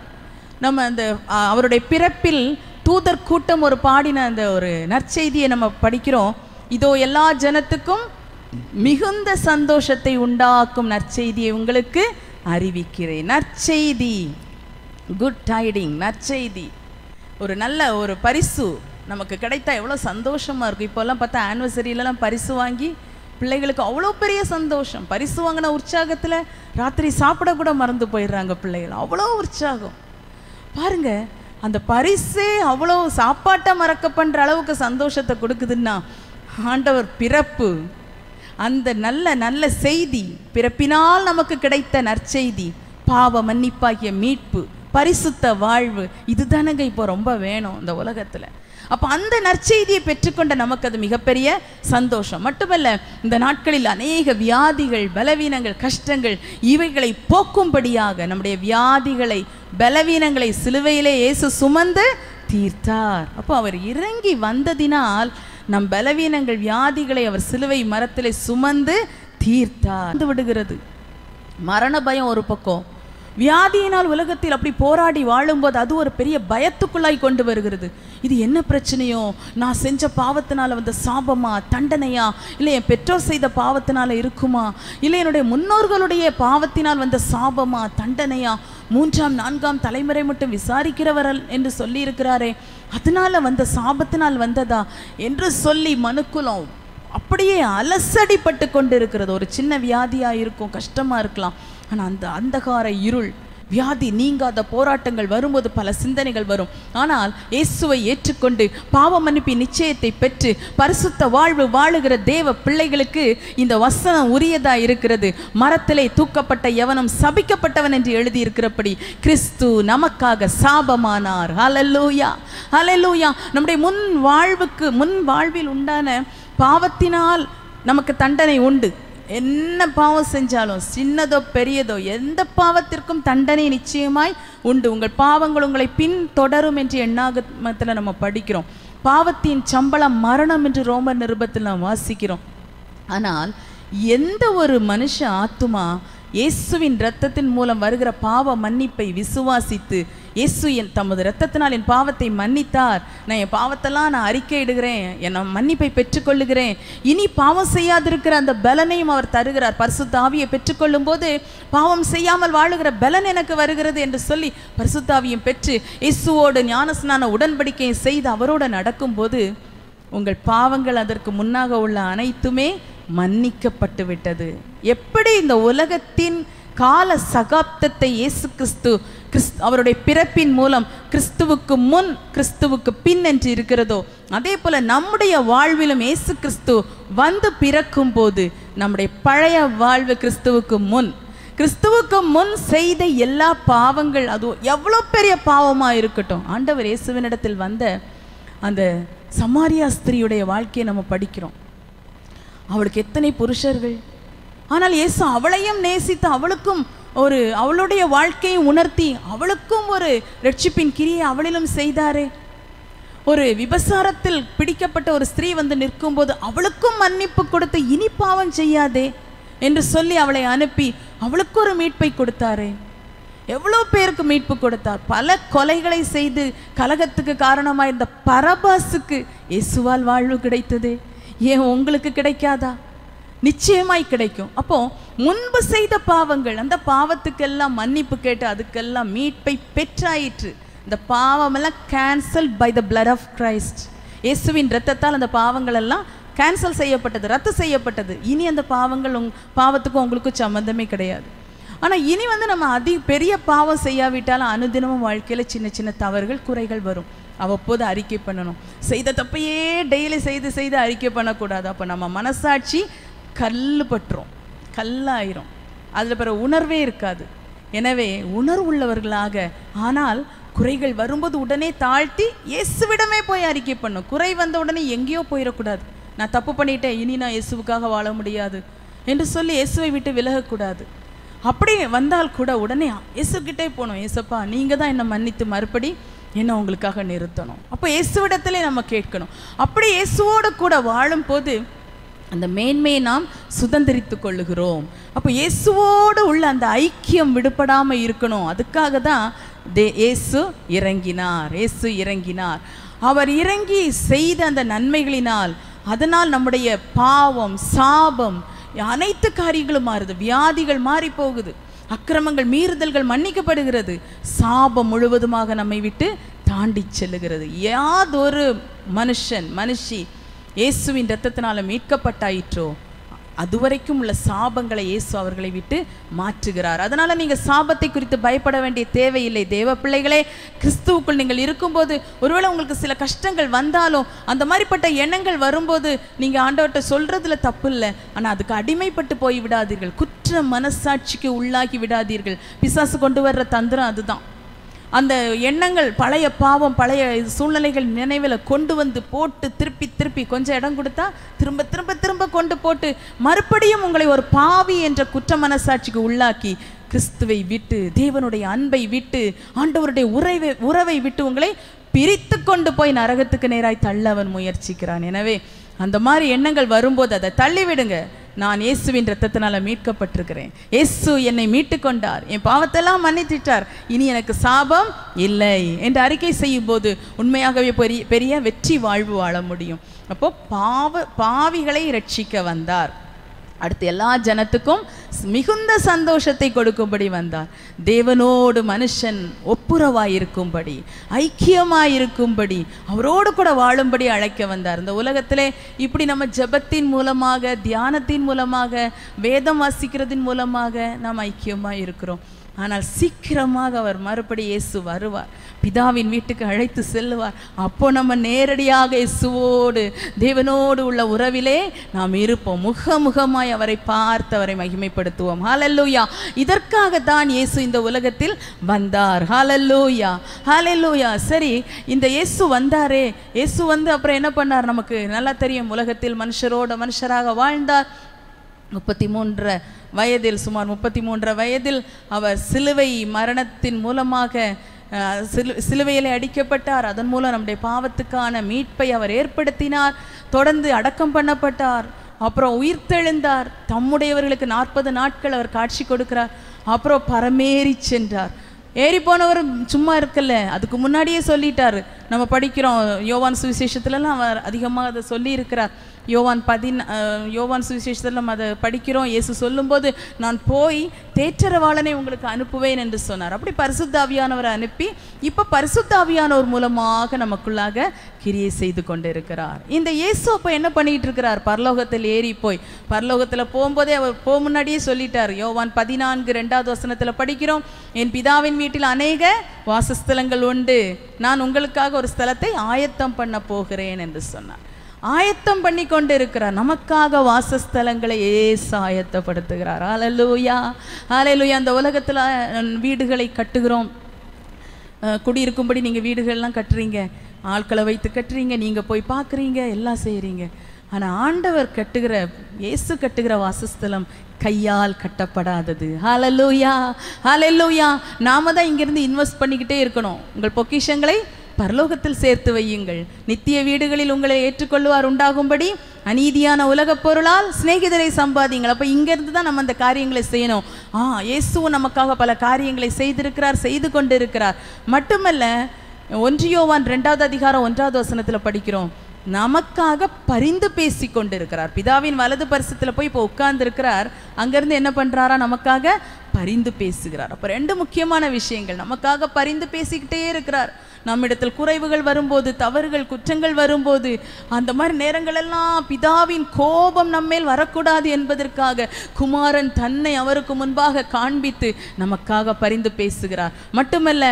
நம்ம அந்த அவருடைய பிறப்பில் தூதர் கூட்டம் ஒரு பாடின அந்த ஒரு நற்செய்தியை நம்ம படிக்கிறோம். இதோ எல்லா ஜனத்துக்கும் மிகுந்த சந்தோஷத்தை உண்டாக்கும் நற்செய்தியை உங்களுக்கு அறிவிக்கிறேன். நற்செய்தி. குட் டைடிங் நற்செய்தி. ஒரு நல்ல ஒரு பரிசு நமக்கு கிடைத்தா எவ்வளோ சந்தோஷமாக இருக்கும். இப்போல்லாம் பார்த்தா ஆனிவர்சரியிலலாம் பரிசு வாங்கி பிள்ளைகளுக்கு அவ்வளோ பெரிய சந்தோஷம். பரிசு வாங்கின உற்சாகத்தில் ராத்திரி சாப்பிட கூட மறந்து போயிடுறாங்க பிள்ளைகள். அவ்வளோ உற்சாகம். பாருங்கள் அந்த பரிசே அவ்வளோ சாப்பாட்டை மறக்க பண்ணுற அளவுக்கு சந்தோஷத்தை கொடுக்குதுன்னா ஆண்டவர் பிறப்பு அந்த நல்ல நல்ல செய்தி பிறப்பினால் நமக்கு கிடைத்த நற்செய்தி பாவ மன்னிப்பாகிய மீட்பு பரிசுத்த வாழ்வு இதுதானங்க இப்போ ரொம்ப வேணும் இந்த உலகத்தில். அப்போ அந்த நற்செய்தியை பெற்றுக்கொண்ட நமக்கு அது மிகப்பெரிய சந்தோஷம். மட்டுமல்ல இந்த நாட்களில் அநேக வியாதிகள் பலவீனங்கள் கஷ்டங்கள் இவைகளை போக்கும்படியாக நம்முடைய வியாதிகளை பலவீனங்களை சிலுவையிலே இயேசு சுமந்து தீர்த்தார். அப்போ அவர் இறங்கி வந்ததினால் நம் பலவீனங்கள் வியாதிகளை அவர் சிலுவை மரத்திலே சுமந்து தீர்த்தார். வந்து விடுகிறது. மரண பயம் ஒரு பக்கம் வியாதியினால் உலகத்தில் அப்படி போராடி வாழும்போது அது ஒரு பெரிய பயத்துக்குள்ளாய் கொண்டு வருகிறது. இது என்ன பிரச்சனையோ? நான் செஞ்ச பாவத்தினால் வந்த சாபமா? தண்டனையா? இல்லை என் பெற்றோர் செய்த பாவத்தினால் இருக்குமா? இல்லை என்னுடைய முன்னோர்களுடைய பாவத்தினால் வந்த சாபமா? தண்டனையா? மூன்றாம் நான்காம் தலைமுறை மட்டும் விசாரிக்கிறவரல் என்று சொல்லியிருக்கிறாரே. அதனால் வந்த சாபத்தினால் வந்ததா? என்று சொல்லி மனுக்குலம் அப்படியே அலசடிப்பட்டு கொண்டு இருக்கிறது ஒரு சின்ன வியாதியாக இருக்கும் கஷ்டமாக இருக்கலாம். ஆனால் அந்த அந்தகார இருள் வியாதி நீங்காத போராட்டங்கள் வரும்போது பல சிந்தனைகள் வரும். ஆனால் இயேசுவை ஏற்றுக்கொண்டு பாவ மன்னிப்பின் நிச்சயத்தை பெற்று பரிசுத்த வாழ்வு வாழுகிற தேவ பிள்ளைகளுக்கு இந்த வசனம் உரியதா இருக்கிறது. மரத்திலே தூக்கப்பட்ட எவனும் சபிக்கப்பட்டவன் என்று எழுதியிருக்கிறபடி கிறிஸ்து நமக்காக சாபமானார். அலல்லூயா ஹalleluya. நம்முடைய முன் வாழ்வுக்கு முன் வாழ்வில் உண்டான பாவத்தினால் நமக்கு தண்டனை உண்டு. என்ன பாவம் செஞ்சாலும் சின்னதோ பெரியதோ எந்த பாவத்திற்கும் தண்டனை நிச்சயமாய் உண்டு. உங்கள் பாவங்கள் உங்களை பின் தொடரும் என்று எண்ணாகமத்தில் நம்ம படிக்கிறோம். பாவத்தின் சம்பளம் மரணம் என்று ரோம நிருபத்தில் நாம் வாசிக்கிறோம். ஆனால் எந்த ஒரு மனுஷ ஆத்துமா இயேசுவின் இரத்தத்தின் மூலம் வருகிற பாவ மன்னிப்பை விசுவாசித்து இயேசு என் தமது இரத்தத்தினால் என் பாவத்தை மன்னித்தார். நான் என் பாவத்தெல்லாம் நான் அறிக்கையிடுகிறேன். என் மன்னிப்பை பெற்றுக்கொள்ளுகிறேன். இனி பாவம் செய்யாதிருக்கிற அந்த பலனையும் அவர் தருகிறார். பரிசுத்தாவியை பெற்றுக்கொள்ளும் போது பாவம் செய்யாமல் வாழுகிற பலன் எனக்கு வருகிறது என்று சொல்லி பரிசுத்தாவியும் பெற்று இயேசுவோடு ஞானஸ்நான உடன்படிக்கையை செய்து அவரோடு நடக்கும்போது உங்கள் பாவங்கள் அதற்கு முன்னாக உள்ள அனைத்துமே மன்னிக்கப்பட்டு விட்டது. எப்படி இந்த உலகத்தின் கால சகாப்தத்தை இயேசு கிறிஸ்து கிறிஸ்து அவருடைய பிறப்பின் மூலம் கிறிஸ்துவுக்கு முன் கிறிஸ்துவுக்கு பின் என்று இருக்கிறதோ அதே போல நம்முடைய வாழ்விலும் இயேசு கிறிஸ்து வந்து பிறக்கும் போது நம்முடைய பழைய வாழ்வு கிறிஸ்துவுக்கு முன். கிறிஸ்துவுக்கு முன் செய்த எல்லா பாவங்கள் அது எவ்வளோ பெரிய பாவமாக இருக்கட்டும். ஆண்டவர் இயேசுவினிடத்தில் வந்த அந்த சமாரியா ஸ்திரியுடைய வாழ்க்கையை நம்ம படிக்கிறோம். அவளுக்கு எத்தனை புருஷர்கள்? ஆனால் இயேசு அவளையும் நேசித்து அவளுக்கும் ஒரு அவளுடைய வாழ்க்கையை உணர்த்தி அவளுக்கும் ஒரு ரட்சிப்பின் கிரியை அவளிலும் செய்தாரே. ஒரு விபசாரத்தில் பிடிக்கப்பட்ட ஒரு ஸ்திரீ வந்து நிற்கும்போது அவளுக்கும் மன்னிப்பு கொடுத்து இனி பாவம் செய்யாதே என்று சொல்லி அவளை அனுப்பி அவளுக்கு ஒரு மீட்பை கொடுத்தாரே. எவ்வளோ பேருக்கு மீட்பு கொடுத்தார்? பல கொலைகளை செய்து கலகத்துக்கு காரணமாக இருந்த பரபாசுக்கு இயேசுவால் வாழ்வு கிடைத்ததே. ஏன் உங்களுக்கு கிடைக்காதா? நிச்சயமாய் கிடைக்கும். அப்போ முன்பு செய்த பாவங்கள் அந்த பாவத்துக்கெல்லாம் மன்னிப்பு கேட்டு அதுக்கெல்லாம் மீட்பை பெற்றாயிற்று. இந்த பாவமெல்லாம் cancel by the blood of Christ இயேசுவின் ரத்தத்தால் அந்த பாவங்கள் எல்லாம் கேன்சல் செய்யப்பட்டது ரத்து செய்யப்பட்டது. இனி அந்த பாவங்கள் உங் பாவத்துக்கும் உங்களுக்கும் சம்மந்தமே கிடையாது. ஆனால் இனி வந்து நம்ம அதிக பெரிய பாவம் செய்யாவிட்டாலும் அனுதினமும் வாழ்க்கையில் சின்ன சின்ன தவறுகள் குறைகள் வரும். அவ்வப்போது அறிக்கை பண்ணணும். செய்த தப்பையே டெய்லி செய்து செய்து அறிக்கை பண்ணக்கூடாது. அப்போ நம்ம மனசாட்சி கல் பட்டுரும். கல்லாயிரும். அதில் பிற உணர்வே இருக்காது. எனவே உணர்வுள்ளவர்களாக ஆனால் குறைகள் வரும்போது உடனே தாழ்த்தி இயேசுவிடமே போய் அறிக்கை பண்ணும் குறை வந்த உடனே எங்கேயோ போயிடக்கூடாது. நான் தப்பு பண்ணிட்டேன் இனி நான் இயேசுவுக்காக வாழ முடியாது என்று சொல்லி இயேசுவை விட்டு விலகக்கூடாது. அப்படி வந்தால் கூட உடனே இயேசுக்கிட்டே போகணும். இயேசப்பா நீங்கள் தான் என்னை மன்னித்து மறுபடி என்ன உங்களுக்காக நிறுத்தணும்? அப்போ இயேசுவிடத்திலே நம்ம கேட்கணும். அப்படி இயேசுவோடு கூட வாழும்போது அந்த மேன்மையை நாம் சுதந்திரித்து கொள்ளுகிறோம். அப்போ இயேசுவோடு உள்ள அந்த ஐக்கியம் விடுபடாமல் இருக்கணும். அதுக்காக தான் தே இயேசு இறங்கினார். இயேசு இறங்கினார். அவர் இறங்கி செய்த அந்த நன்மைகளினால் அதனால் நம்முடைய பாவம் சாபம் அனைத்து காரியங்களும் மாறுது. வியாதிகள் மாறி போகுது. அக்கிரமங்கள் மீறுதல்கள் மன்னிக்கப்படுகிறது. சாபம் முழுவதுமாக நம்மை விட்டு தாண்டி செல்லுகிறது. யாதொரு மனுஷன் மனுஷி இயேசுவின் ரத்தத்தினால மீட்கப்பட்டாயிற்றோ? அதுவரைக்கும் உள்ள சாபங்களை இயேசு அவர்களை விட்டு மாற்றுகிறார். அதனால் நீங்கள் சாபத்தை குறித்து பயப்பட வேண்டிய தேவையில்லை. தேவ பிள்ளைகளே கிறிஸ்துவுக்குள் நீங்கள் இருக்கும்போது ஒருவேளை உங்களுக்கு சில கஷ்டங்கள் வந்தாலும் அந்த மாதிரிப்பட்ட எண்ணங்கள் வரும்போது நீங்கள் ஆண்டவர்கிட்ட சொல்கிறதுல தப்பு இல்லை. ஆனால் அதுக்கு அடிமைப்பட்டு போய் விடாதீர்கள். குற்ற மனசாட்சிக்கு உள்ளாகி விடாதீர்கள். பிசாசு கொண்டு வர்ற தந்திரம் அதுதான். அந்த எண்ணங்கள் பழைய பாவம் பழைய சூழ்நிலைகள் நினைவில் கொண்டு வந்து போட்டு திருப்பி திருப்பி கொஞ்சம் இடம் கொடுத்தா திரும்ப திரும்ப திரும்ப கொண்டு போட்டு மறுபடியும் உங்களை ஒரு பாவி என்ற குற்ற மனசாட்சிக்கு உள்ளாக்கி கிறிஸ்துவை விட்டு தேவனுடைய அன்பை விட்டு ஆண்டவருடைய உறவை உறவை விட்டு உங்களை பிரித்து கொண்டு போய் நரகத்துக்கு நேராய் தள்ள அவன் முயற்சிக்கிறான். எனவே அந்த மாதிரி எண்ணங்கள் வரும்போது அதை தள்ளிவிடுங்க. நான் இயேசுவின் ரத்தத்தினால் மீட்கப்பட்டிருக்கிறேன். இயேசு என்னை மீட்டு கொண்டார் என் பாவத்தெல்லாம் மன்னித்திட்டார். இனி எனக்கு சாபம் இல்லை என்று அறிக்கை செய்யும் போது உண்மையாகவே பெரிய பெரிய வெற்றி வாழ்வு வாழ முடியும். அப்போ பாவ பாவிகளை ரட்சிக்க வந்தார். அடுத்து எல்லா ஜனத்துக்கும் மிகுந்த சந்தோஷத்தை கொடுக்கும்படி வந்தார். தேவனோடு மனுஷன் ஒப்புரவாயிருக்கும்படி ஐக்கியமாயிருக்கும்படி அவரோடு கூட வாழும்படி அழைக்க வந்தார். இந்த உலகத்திலே இப்படி நம்ம ஜெபத்தின் மூலமாக தியானத்தின் மூலமாக வேதம் வாசிக்கிறதின் மூலமாக நாம் ஐக்கியமாக இருக்கிறோம் ஆனால் சீக்கிரமாக அவர் மறுபடி இயேசு வருவார். பிதாவின் வீட்டுக்கு அழைத்து செல்லுவார். அப்போ நம்ம நேரடியாக இயேசுவோடு தேவனோடு உள்ள உறவிலே நாம் இருப்போம். முகமுகமாய் அவரை பார்த்து அவரை மகிமைப்படுத்துவோம். ஹாலல்லூயா இதற்காக தான் இயேசு இந்த உலகத்தில் வந்தார். ஹாலல்லூயா ஹாலல்லூயா சரி இந்த இயேசு வந்தாரே. இயேசு வந்து அப்புறம் என்ன பண்ணார்? நமக்கு நல்லா தெரியும். உலகத்தில் மனுஷரோட மனுஷராக வாழ்ந்தார். முப்பத்தி மூன்று வயதில் சுமார் முப்பத்தி மூன்று வயதில் அவர் சிலுவை மரணத்தின் மூலமாக சிலு சிலுவையிலே அடிக்கப்பட்டார். அதன் மூலம் நம்முடைய பாவத்துக்கான மீட்பை அவர் ஏற்படுத்தினார். தொடர்ந்து அடக்கம் பண்ணப்பட்டார். அப்புறம் உயிர்த்தெழுந்தார். தம்முடையவர்களுக்கு நாற்பது நாட்கள் அவர் காட்சி கொடுக்கிறார். அப்புறம் பரமேறி சென்றார். ஏறி போனவர் சும்மா இருக்கல. அதுக்கு முன்னாடியே சொல்லிட்டார். நம்ம படிக்கிறோம். யோவான் சுவிசேஷத்துலலாம் அவர் அதிகமாக அதை சொல்லியிருக்கிறார். யோவான் பதின் யோவான் சுவிசேஷத்தில் நம்ம அதை படிக்கிறோம். இயேசு சொல்லும்போது நான் போய் தேற்றரவாளனை உங்களுக்கு அனுப்புவேன் என்று சொன்னார். அப்படி பரிசுத்தாவியானவரை அனுப்பி இப்போ பரிசுத்தாவியானவர் மூலமாக நமக்குள்ளாக கிரியை செய்து கொண்டு இருக்கிறார் இந்த இயேசு அப்போ என்ன பண்ணிட்டு இருக்கிறார்? பரலோகத்தில் ஏறி போய் பரலோகத்தில் போகும்போதே அவர் போ முன்னாடியே சொல்லிட்டார். யோவான் பதினான்கு ரெண்டாவது வசனத்தில் படிக்கிறோம் என் பிதாவின் வீட்டில் அநேக வாசஸ்தலங்கள் உண்டு. நான் உங்களுக்காக ஒரு ஸ்தலத்தை ஆயத்தம் பண்ண போகிறேன் என்று சொன்னார். ஆயத்தம் பண்ணி கொண்டு இருக்கிறார் நமக்காக வாசஸ்தலங்களை ஏசு ஆயத்தப்படுத்துகிறார். ஹalleluya ஹalleluya அந்த உலகத்தில் வீடுகளை கட்டுகிறோம். குடியிருக்கும்படி நீங்கள் வீடுகள்லாம் கட்டுறீங்க. ஆட்களை வைத்து கட்டுறீங்க. நீங்கள் போய் பார்க்குறீங்க. எல்லாம் செய்கிறீங்க ஆனால் ஆண்டவர் கட்டுகிற இயேசு கட்டுகிற வாசஸ்தலம் கையால் கட்டப்படாதது. ஹலலூயா ஹலலூயா நாம தான் இங்கேருந்து இன்வெஸ்ட் பண்ணிக்கிட்டே இருக்கணும். உங்கள் பொக்கிஷங்களை பரலோகத்தில் சேர்த்து வையுங்கள். நித்திய வீடுகளில் உங்களை ஏற்றுக்கொள்வார் உண்டாகும்படி அநீதியான உலகப் பொருளால் சிநேகிதரை சம்பாதிங்கள் அப்போ இங்கேருந்து தான் நம்ம அந்த காரியங்களை செய்யணும். ஆ இயேசுவும் நமக்காக பல காரியங்களை செய்திருக்கிறார் செய்து கொண்டு இருக்கிறார் மட்டுமல்ல ஒன்றியோவான் ரெண்டாவது அதிகாரம் ஒன்றாவது வசனத்தில் படிக்கிறோம். நமக்காக பரிந்து பேசி கொண்டிருக்கிறார். பிதாவின் வலது பரிசத்தில் போய் இப்போ உட்கார்ந்துருக்கிறார். அங்கேருந்து என்ன பண்ணுறாரா நமக்காக பரிந்து பேசுகிறார். அப்போ ரெண்டு முக்கியமான விஷயங்கள். நமக்காக பரிந்து பேசிக்கிட்டே இருக்கிறார். நம்மிடத்தில் குறைவுகள் வரும்போது தவறுகள் குற்றங்கள் வரும்போது அந்த மாதிரி நேரங்களெல்லாம் பிதாவின் கோபம் நம்மேல் வரக்கூடாது என்பதற்காக குமாரன் தன்னை அவருக்கு முன்பாக காண்பித்து நமக்காக பரிந்து பேசுகிறார். மட்டுமல்ல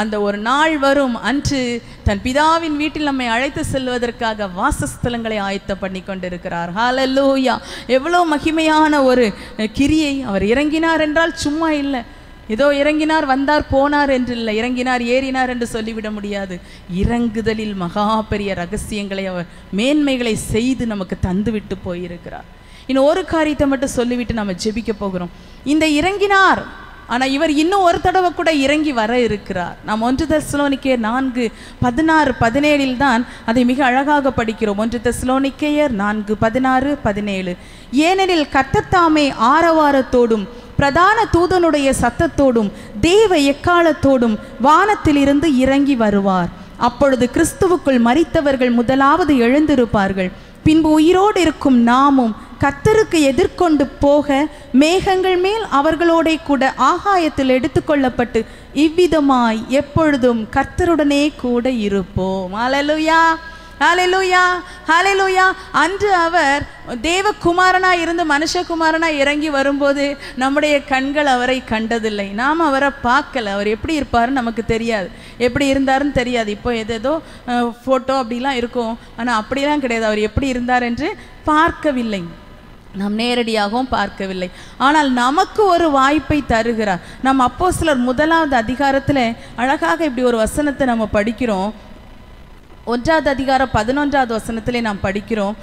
அந்த ஒரு நாள் வரும் அன்று தன் பிதாவின் வீட்டில் நம்மை அழைத்து செல்வதற்காக வாசஸ்தலங்களை ஆயத்தம் பண்ணி கொண்டிருக்கிறார். ஹாலல்லூயா எவ்வளோ மகிமையான ஒரு கிரியை அவர் இறங்கினார் என்றால் சும்மா இல்லை. ஏதோ இறங்கினார் வந்தார் போனார் என்று இல்லை இறங்கினார் ஏறினார் என்று சொல்லிவிட முடியாது. இறங்குதலில் மகா பெரிய ரகசியங்களை அவர் மேன்மைகளை செய்து நமக்கு தந்துவிட்டு போயிருக்கிறார். இன்னும் ஒரு காரியத்தை மட்டும் சொல்லிவிட்டு நம்ம ஜெபிக்க போகிறோம். இந்த இறங்கினார் ஆனால் இவர் இன்னும் ஒரு தடவை கூட இறங்கி வர இருக்கிறார். நாம் ஒன்று தெஸ்லோனிக்கேயர் நான்கு பதினாறு பதினேழில் தான் அதை மிக அழகாக படிக்கிறோம். ஒன்று தெஸ்லோனிக்கேயர் நான்கு பதினாறு பதினேழு. ஏனெனில் கத்தத்தாமே ஆரவாரத்தோடும் பிரதான தூதனுடைய சத்தத்தோடும் தேவ எக்காலத்தோடும் வானத்திலிருந்து இறங்கி வருவார். அப்பொழுது கிறிஸ்துவுக்குள் மறித்தவர்கள் முதலாவது எழுந்திருப்பார்கள். பின்பு உயிரோடு இருக்கும் நாமும் கத்தருக்கு எதிர்கொண்டு போக மேகங்கள் மேல் அவர்களோடே கூட ஆகாயத்தில் எடுத்துக்கொள்ளப்பட்டு இவ்விதமாய் எப்பொழுதும் கர்த்தருடனே கூட இருப்போம். அலலுயா ஹalleluya ஹalleluya அன்று அவர் தேவகுமாரனாக இருந்து மனுஷகுமாரனாக இறங்கி வரும்போது நம்முடைய கண்கள் அவரை கண்டதில்லை. நாம் அவரை பார்க்கல. அவர் எப்படி இருப்பாருன்னு நமக்கு தெரியாது. எப்படி இருந்தாருன்னு தெரியாது. இப்போ எதேதோ ஃபோட்டோ அப்படிலாம் இருக்கும். ஆனால் அப்படிலாம் கிடையாது. அவர் எப்படி இருந்தார் என்று பார்க்கவில்லை. நாம் நேரடியாகவும் பார்க்கவில்லை. ஆனால் நமக்கு ஒரு வாய்ப்பை தருகிறார். நம் அப்போ சிலர் முதலாவது அதிகாரத்தில் அழகாக இப்படி ஒரு வசனத்தை நம்ம படிக்கிறோம். ஒன்றாவது அதிகாரம் பதினொன்றாவது வசனத்திலே நாம் படிக்கிறோம்.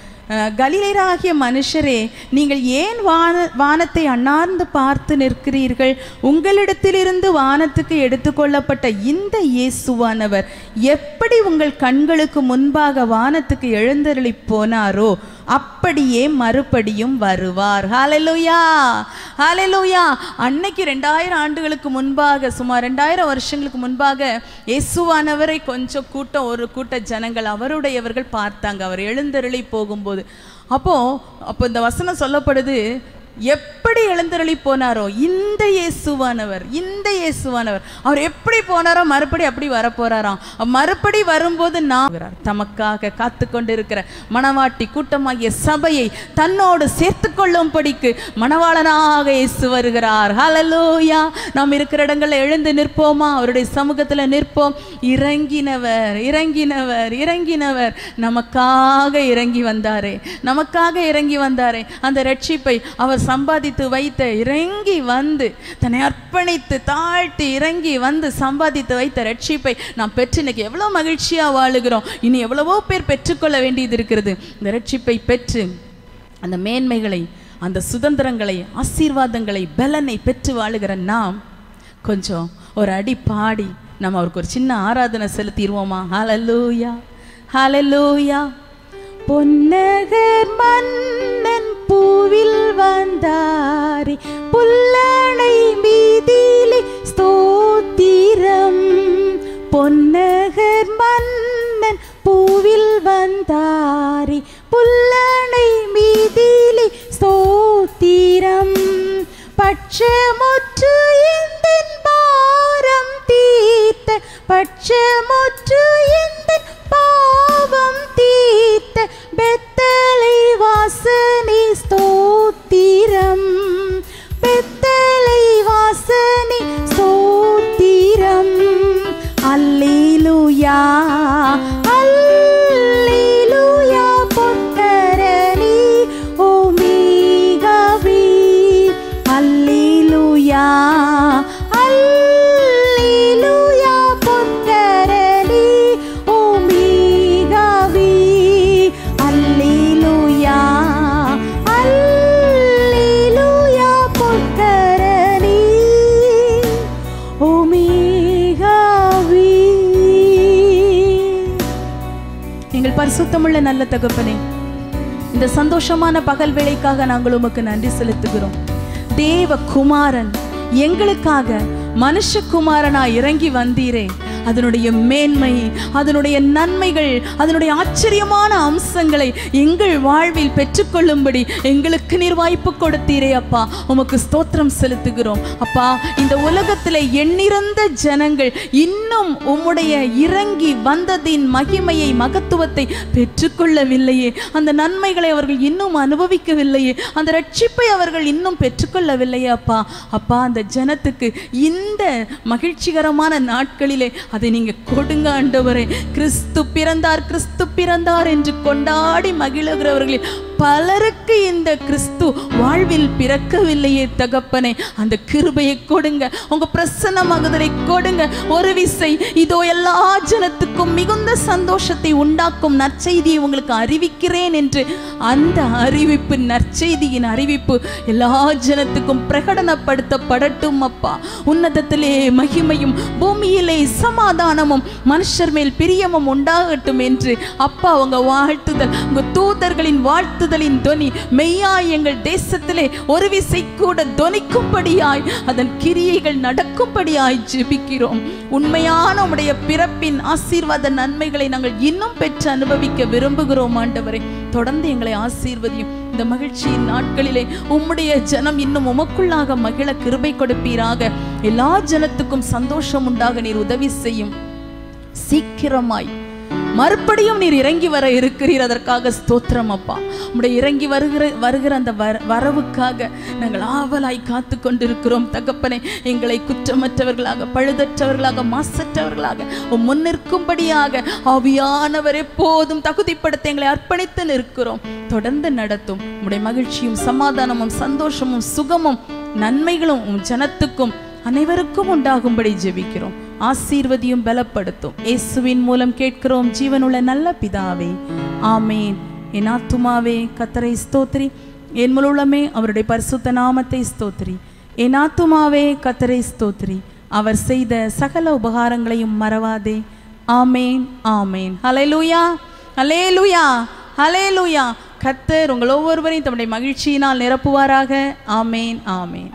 கலிலேராகிய மனுஷரே நீங்கள் ஏன் வான வானத்தை அண்ணார்ந்து பார்த்து நிற்கிறீர்கள்? உங்களிடத்திலிருந்து வானத்துக்கு எடுத்துக்கொள்ளப்பட்ட இந்த இயேசுவானவர் எப்படி உங்கள் கண்களுக்கு முன்பாக வானத்துக்கு எழுந்தருளி போனாரோ அப்படியே மறுபடியும் வருவார். ஹalleluya ஹalleluya அன்னைக்கு ரெண்டாயிரம் ஆண்டுகளுக்கு முன்பாக சுமார் ரெண்டாயிரம் வருஷங்களுக்கு முன்பாக இயேசுவானவரை கொஞ்சம் கூட்டம் ஒரு கூட்ட ஜனங்கள் அவருடையவர்கள் பார்த்தாங்க. அவர் எழுந்தருளி போகும்போது. அப்போ அப்போ இந்த வசனம் சொல்லப்படுது எப்படி எழுந்தருளி போனாரோ இந்த இயேசுவானவர் இந்த இயேசுவானவர். அவர் எப்படி போனாரோ மறுபடி அப்படி வரப்போறாராம். மறுபடி வரும்போது நான் தமக்காக காத்து கொண்டிருக்கிற மணவாட்டி கூட்டமாகிய சபையை தன்னோடு சேர்த்து கொள்ளும்படிக்கு மணவாளனாக இயேசு வருகிறார். ஹalleluya நாம் இருக்கிற இடங்கள்ல எழுந்து நிற்போமா? அவருடைய சமூகத்துல நிற்போம். இறங்கினவர் இறங்கினவர் இறங்கினவர். நமக்காக இறங்கி வந்தாரே. நமக்காக இறங்கி வந்தாரே. அந்த ரட்சிப்பை அவர் சம்பாதித்து வைத்த இறங்கி வந்து தன்னை அர்ப்பணித்து தாழ்த்தி இறங்கி வந்து சம்பாதித்து வைத்த ரட்சிப்பை நாம் பெற்று இன்னைக்கு எவ்வளோ மகிழ்ச்சியா வாழுகிறோம். இனி எவ்வளவோ பேர் பெற்றுக்கொள்ள வேண்டியது இருக்கிறது. இந்த ரட்சிப்பை பெற்று அந்த மேன்மைகளை அந்த சுதந்திரங்களை ஆசீர்வாதங்களை பலனை பெற்று வாழுகிற நாம் கொஞ்சம் ஒரு அடி பாடி நம்ம அவருக்கு ஒரு சின்ன ஆராதனை செலுத்திடுவோமா? ஹலலூயா ஹலலூயா பொன்னகர் மன்னன் பூவில் வந்தாரே புல்லணை தகப்பனே இந்த சந்தோஷமான பகல் வேலைக்காக நாங்கள் உமக்கு நன்றி செலுத்துகிறோம். தேவ குமாரன் எங்களுக்காக மனுஷகுமாரனா இறங்கி வந்தீரே. அதனுடைய மேன்மை அதனுடைய நன்மைகள் அதனுடைய ஆச்சரியமான அம்சங்களை எங்கள் வாழ்வில் பெற்றுக்கொள்ளும்படி எங்களுக்கு நீர் வாய்ப்பு கொடுத்தீரே அப்பா. உமக்கு ஸ்தோத்திரம் செலுத்துகிறோம். அப்பா இந்த உலகத்தில் எண்ணிறந்த ஜனங்கள் இன்னும் உம்முடைய இறங்கி வந்ததின் மகிமையை மகத்துவத்தை பெற்றுக்கொள்ளவில்லையே. அந்த நன்மைகளை அவர்கள் இன்னும் அனுபவிக்கவில்லையே. அந்த ரட்சிப்பை அவர்கள் இன்னும் பெற்றுக்கொள்ளவில்லையே அப்பா. அப்பா அந்த ஜனத்துக்கு இந்த மகிழ்ச்சிகரமான நாட்களிலே அதை நீங்க கொடுங்க ஆண்டவரே. கிறிஸ்து பிறந்தார் கிறிஸ்து பிறந்தார் என்று கொண்டாடி மகிழுகிறவர்களில் பலருக்கு இந்த கிறிஸ்து வாழ்வில் பிறக்கவில்லையே தகப்பனே. அந்த கிருபையை கொடுங்க. உங்க பிரசன்னமாகுதலை கொடுங்க. ஒரு விசை இதோ எல்லா ஜனத்துக்கும் மிகுந்த சந்தோஷத்தை உண்டாக்கும் நற்செய்தியை உங்களுக்கு அறிவிக்கிறேன் என்று அந்த அறிவிப்பு நற்செய்தியின் அறிவிப்பு எல்லா ஜனத்துக்கும் பிரகடனப்படுத்தப்படட்டும் அப்பா. உன்னதத்திலே மகிமையும் பூமியிலே சமாதானமும் மனுஷர் மேல் பிரியமும் உண்டாகட்டும் என்று அப்பா உங்க வாழ்த்துதல் உங்க தூதர்களின் மாறுதலின் தொனி மெய்யாய் எங்கள் தேசத்திலே ஒரு விசை கூட தொனிக்கும்படியாய் அதன் கிரியைகள் நடக்கும்படியாய் ஜெபிக்கிறோம். உண்மையான உடைய பிறப்பின் ஆசீர்வாத நன்மைகளை நாங்கள் இன்னும் பெற்று அனுபவிக்க விரும்புகிறோம் ஆண்டவரை. தொடர்ந்து எங்களை ஆசீர்வதியும். இந்த மகிழ்ச்சியின் நாட்களிலே உம்முடைய ஜனம் இன்னும் உமக்குள்ளாக மகிழ கிருபை கொடுப்பீராக. எல்லா ஜனத்துக்கும் சந்தோஷம் உண்டாக நீர் உதவி செய்யும். சீக்கிரமாய் மறுபடியும் நீர் இறங்கி வர இருக்கிறீர் அதற்காக ஸ்தோத்திரம் அப்பா. உடைய இறங்கி வருகிற வருகிற அந்த வர வரவுக்காக நாங்கள் ஆவலாய் காத்து கொண்டிருக்கிறோம் தகப்பனை. எங்களை குற்றமற்றவர்களாக பழுதற்றவர்களாக மாசற்றவர்களாக உம் முன்னிற்கும்படியாக ஆவியானவர் எப்போதும் தகுதிப்படுத்த எங்களை அர்ப்பணித்து நிற்கிறோம். தொடர்ந்து நடத்தும். உடைய மகிழ்ச்சியும் சமாதானமும் சந்தோஷமும் சுகமும் நன்மைகளும் உம் ஜனத்துக்கும் அனைவருக்கும் உண்டாகும்படி ஜெபிக்கிறோம். ஆசீர்வதியும் பலப்படுத்தும். இயேசுவின் மூலம் கேட்கிறோம் ஜீவனுள்ள நல்ல பிதாவே ஆமேன். என் ஆத்துமாவே கத்தரை ஸ்தோத்ரி என் முழுமே அவருடைய பரிசுத்த நாமத்தை ஸ்தோத்ரி என் ஆத்துமாவே கத்தரை ஸ்தோத்ரி அவர் செய்த சகல உபகாரங்களையும் மறவாதே. ஆமேன் ஆமேன். ஹலே லூயா ஹலே லூயா ஹலே லூயா கத்தர் உங்கள் ஒவ்வொருவரையும் தம்முடைய மகிழ்ச்சியினால் நிரப்புவாராக. ஆமேன் ஆமேன்.